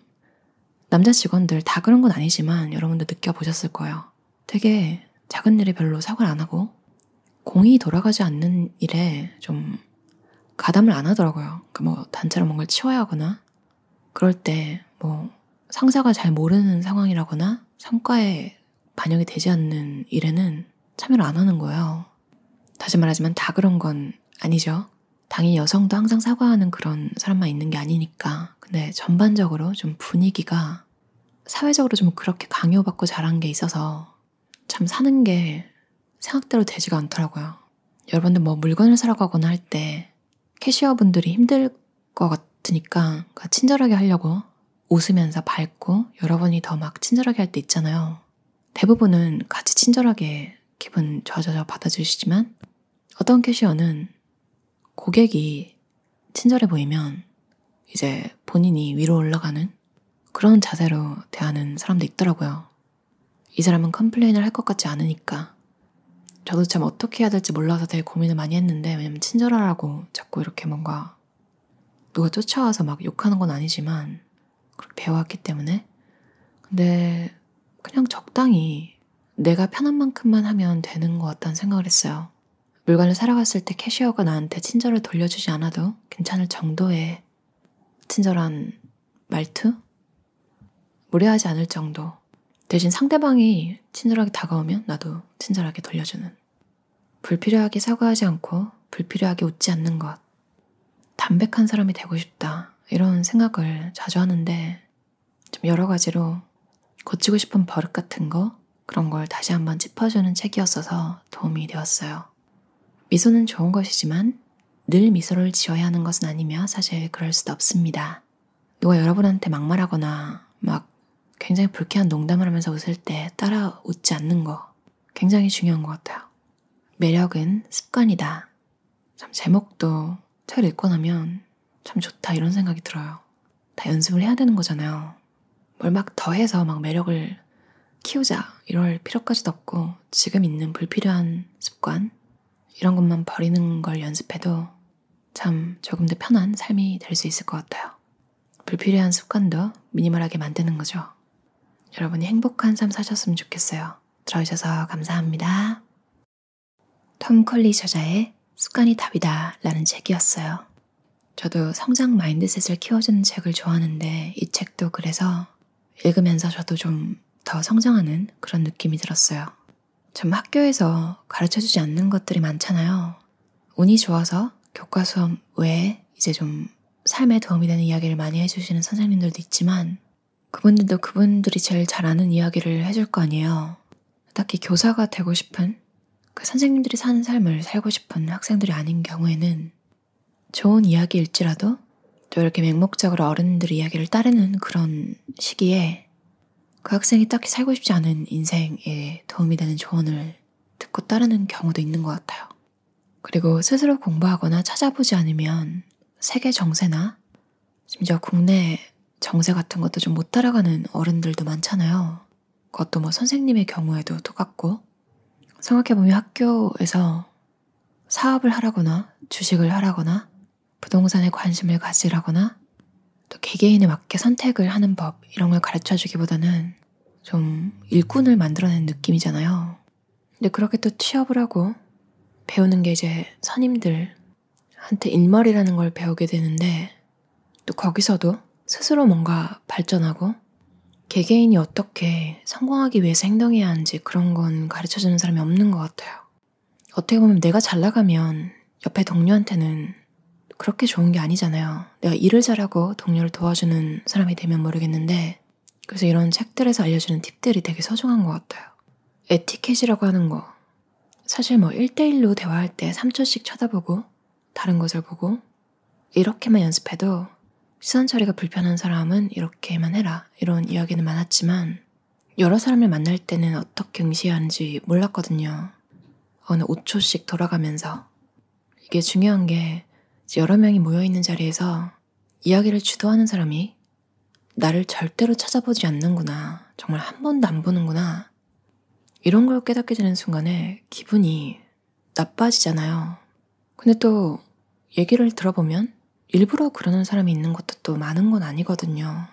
남자 직원들 다 그런 건 아니지만 여러분도 느껴보셨을 거예요. 되게 작은 일에 별로 사과를 안 하고 공이 돌아가지 않는 일에 좀 가담을 안 하더라고요. 그러니까 뭐 단체로 뭔가를 치워야 하거나 그럴 때뭐 상사가 잘 모르는 상황이라거나 성과에 반영이 되지 않는 일에는 참여를 안 하는 거예요. 다시 말하지만 다 그런 건 아니죠. 당연히 여성도 항상 사과하는 그런 사람만 있는 게 아니니까. 근데 전반적으로 좀 분위기가 사회적으로 좀 그렇게 강요받고 자란 게 있어서 참 사는 게 생각대로 되지가 않더라고요. 여러분들 뭐 물건을 사러 가거나 할 때 캐시어분들이 힘들 것 같으니까 그러니까 친절하게 하려고 웃으면서 밝고 여러분이 더 막 친절하게 할 때 있잖아요. 대부분은 같이 친절하게 기분 좋아져서 받아주시지만 어떤 캐시어는 고객이 친절해 보이면 이제 본인이 위로 올라가는 그런 자세로 대하는 사람도 있더라고요. 이 사람은 complain을 할 것 같지 않으니까 저도 참 어떻게 해야 될지 몰라서 되게 고민을 많이 했는데 왜냐면 친절하라고 자꾸 이렇게 뭔가 누가 쫓아와서 막 욕하는 건 아니지만 그렇게 배워왔기 때문에 근데 그냥 적당히 내가 편한 만큼만 하면 되는 것 같다는 생각을 했어요. 물건을 사러 갔을 때 cashier가 나한테 친절을 돌려주지 않아도 괜찮을 정도의 친절한 말투? 무례하지 않을 정도. 대신 상대방이 친절하게 다가오면 나도 친절하게 돌려주는. 불필요하게 사과하지 않고 불필요하게 웃지 않는 것. 담백한 사람이 되고 싶다. 이런 생각을 자주 하는데 좀 여러 가지로 고치고 싶은 버릇 같은 거 그런 걸 다시 한번 짚어주는 책이었어서 도움이 되었어요. 미소는 좋은 것이지만 늘 미소를 지어야 하는 것은 아니며 사실 그럴 수도 없습니다. 누가 여러분한테 막말하거나 막 굉장히 불쾌한 농담을 하면서 웃을 때 따라 웃지 않는 거 굉장히 중요한 것 같아요. 매력은 습관이다. 참 제목도 책 읽고 나면 참 좋다 이런 생각이 들어요. 다 연습을 해야 되는 거잖아요. 뭘 막 더해서 막 매력을 키우자 이럴 필요까지도 없고 지금 있는 불필요한 습관 이런 것만 버리는 걸 연습해도 참 조금 더 편한 삶이 될 수 있을 것 같아요. 불필요한 습관도 minimal하게 만드는 거죠. 여러분이 행복한 삶 사셨으면 좋겠어요. 들어주셔서 감사합니다. 톰 콜리 저자의 습관이 답이다 라는 책이었어요. 저도 성장 mindset을 키워주는 책을 좋아하는데 이 책도 그래서 읽으면서 저도 좀 더 성장하는 그런 느낌이 들었어요. 참 학교에서 가르쳐주지 않는 것들이 많잖아요. 운이 좋아서 교과 수업 외에 이제 좀 삶에 도움이 되는 이야기를 많이 해주시는 선생님들도 있지만 그분들도 그분들이 제일 잘 아는 이야기를 해줄 거 아니에요. 딱히 교사가 되고 싶은 그 선생님들이 사는 삶을 살고 싶은 학생들이 아닌 경우에는 좋은 이야기일지라도 또 이렇게 맹목적으로 어른들 이야기를 따르는 그런 시기에 그 학생이 딱히 살고 싶지 않은 인생에 도움이 되는 조언을 듣고 따르는 경우도 있는 것 같아요. 그리고 스스로 공부하거나 찾아보지 않으면 세계 정세나 심지어 국내 정세 같은 것도 좀못 따라가는 어른들도 많잖아요. 그것도 뭐 선생님의 경우에도 똑같고 생각해보면 학교에서 사업을 하라거나 주식을 하라거나 부동산에 관심을 가지라거나 또 개개인에 맞게 선택을 하는 법 이런 걸 가르쳐 주기보다는 좀 일꾼을 만들어낸 느낌이잖아요. 근데 그렇게 또 취업을 하고 배우는 게 이제 선임들한테 일머리라는 걸 배우게 되는데 또 거기서도 스스로 뭔가 발전하고 개개인이 어떻게 성공하기 위해서 행동해야 하는지 그런 건 가르쳐 주는 사람이 없는 것 같아요. 어떻게 보면 내가 잘 나가면 옆에 동료한테는 그렇게 좋은 게 아니잖아요. 내가 일을 잘하고 동료를 도와주는 사람이 되면 모르겠는데, 그래서 이런 책들에서 알려주는 팁들이 되게 소중한 것 같아요. 에티켓이라고 하는 거. 사실 뭐 1대1로 대화할 때 3초씩 쳐다보고, 다른 것을 보고, 이렇게만 연습해도 시선 처리가 불편한 사람은 이렇게만 해라. 이런 이야기는 많았지만 여러 사람을 만날 때는 어떻게 응시해야 하는지 몰랐거든요. 어느 5초씩 돌아가면서. 이게 중요한 게 여러 명이 모여있는 자리에서 이야기를 주도하는 사람이 나를 절대로 찾아보지 않는구나. 정말 한 번도 안 보는구나. 이런 걸 깨닫게 되는 순간에 기분이 나빠지잖아요. 근데 또 얘기를 들어보면 일부러 그러는 사람이 있는 것도 또 많은 건 아니거든요.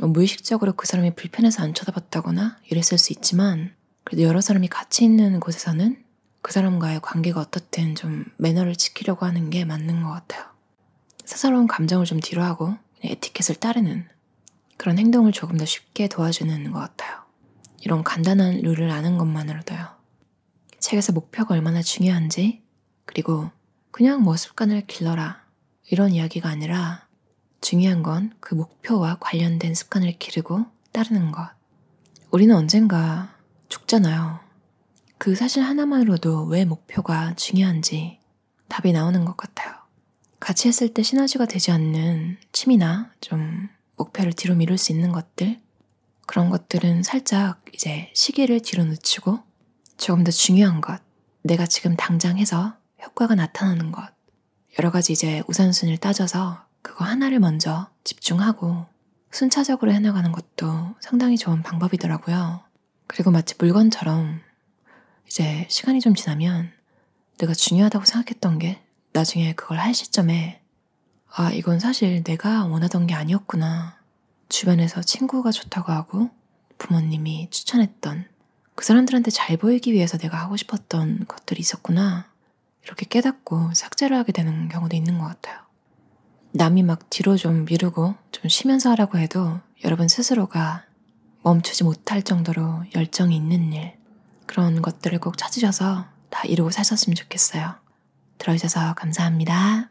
뭐 무의식적으로 그 사람이 불편해서 안 쳐다봤다거나 이랬을 수 있지만 그래도 여러 사람이 같이 있는 곳에서는 그 사람과의 관계가 어떻든 좀 매너를 지키려고 하는 게 맞는 것 같아요. 사사로운 감정을 좀 뒤로 하고 에티켓을 따르는 그런 행동을 조금 더 쉽게 도와주는 것 같아요. 이런 간단한 룰을 아는 것만으로도요. 책에서 목표가 얼마나 중요한지, 그리고 그냥 뭐 습관을 길러라 이런 이야기가 아니라 중요한 건 그 목표와 관련된 습관을 기르고 따르는 것. 우리는 언젠가 죽잖아요. 그 사실 하나만으로도 왜 목표가 중요한지 답이 나오는 것 같아요. 같이 했을 때 시너지가 되지 않는 취미나 좀 목표를 뒤로 미룰 수 있는 것들, 그런 것들은 살짝 이제 시기를 뒤로 늦추고 조금 더 중요한 것, 내가 지금 당장 해서 효과가 나타나는 것, 여러 가지 이제 우선순위를 따져서 그거 하나를 먼저 집중하고 순차적으로 해나가는 것도 상당히 좋은 방법이더라고요. 그리고 마치 물건처럼 이제 시간이 좀 지나면 내가 중요하다고 생각했던 게 나중에 그걸 할 시점에 아, 이건 사실 내가 원하던 게 아니었구나. 주변에서 친구가 좋다고 하고 부모님이 추천했던 그 사람들한테 잘 보이기 위해서 내가 하고 싶었던 것들이 있었구나. 이렇게 깨닫고 삭제를 하게 되는 경우도 있는 것 같아요. 남이 막 뒤로 좀 미루고 좀 쉬면서 하라고 해도 여러분 스스로가 멈추지 못할 정도로 열정이 있는 일, 그런 것들을 꼭 찾으셔서 다 이루고 사셨으면 좋겠어요. 들어주셔서 감사합니다.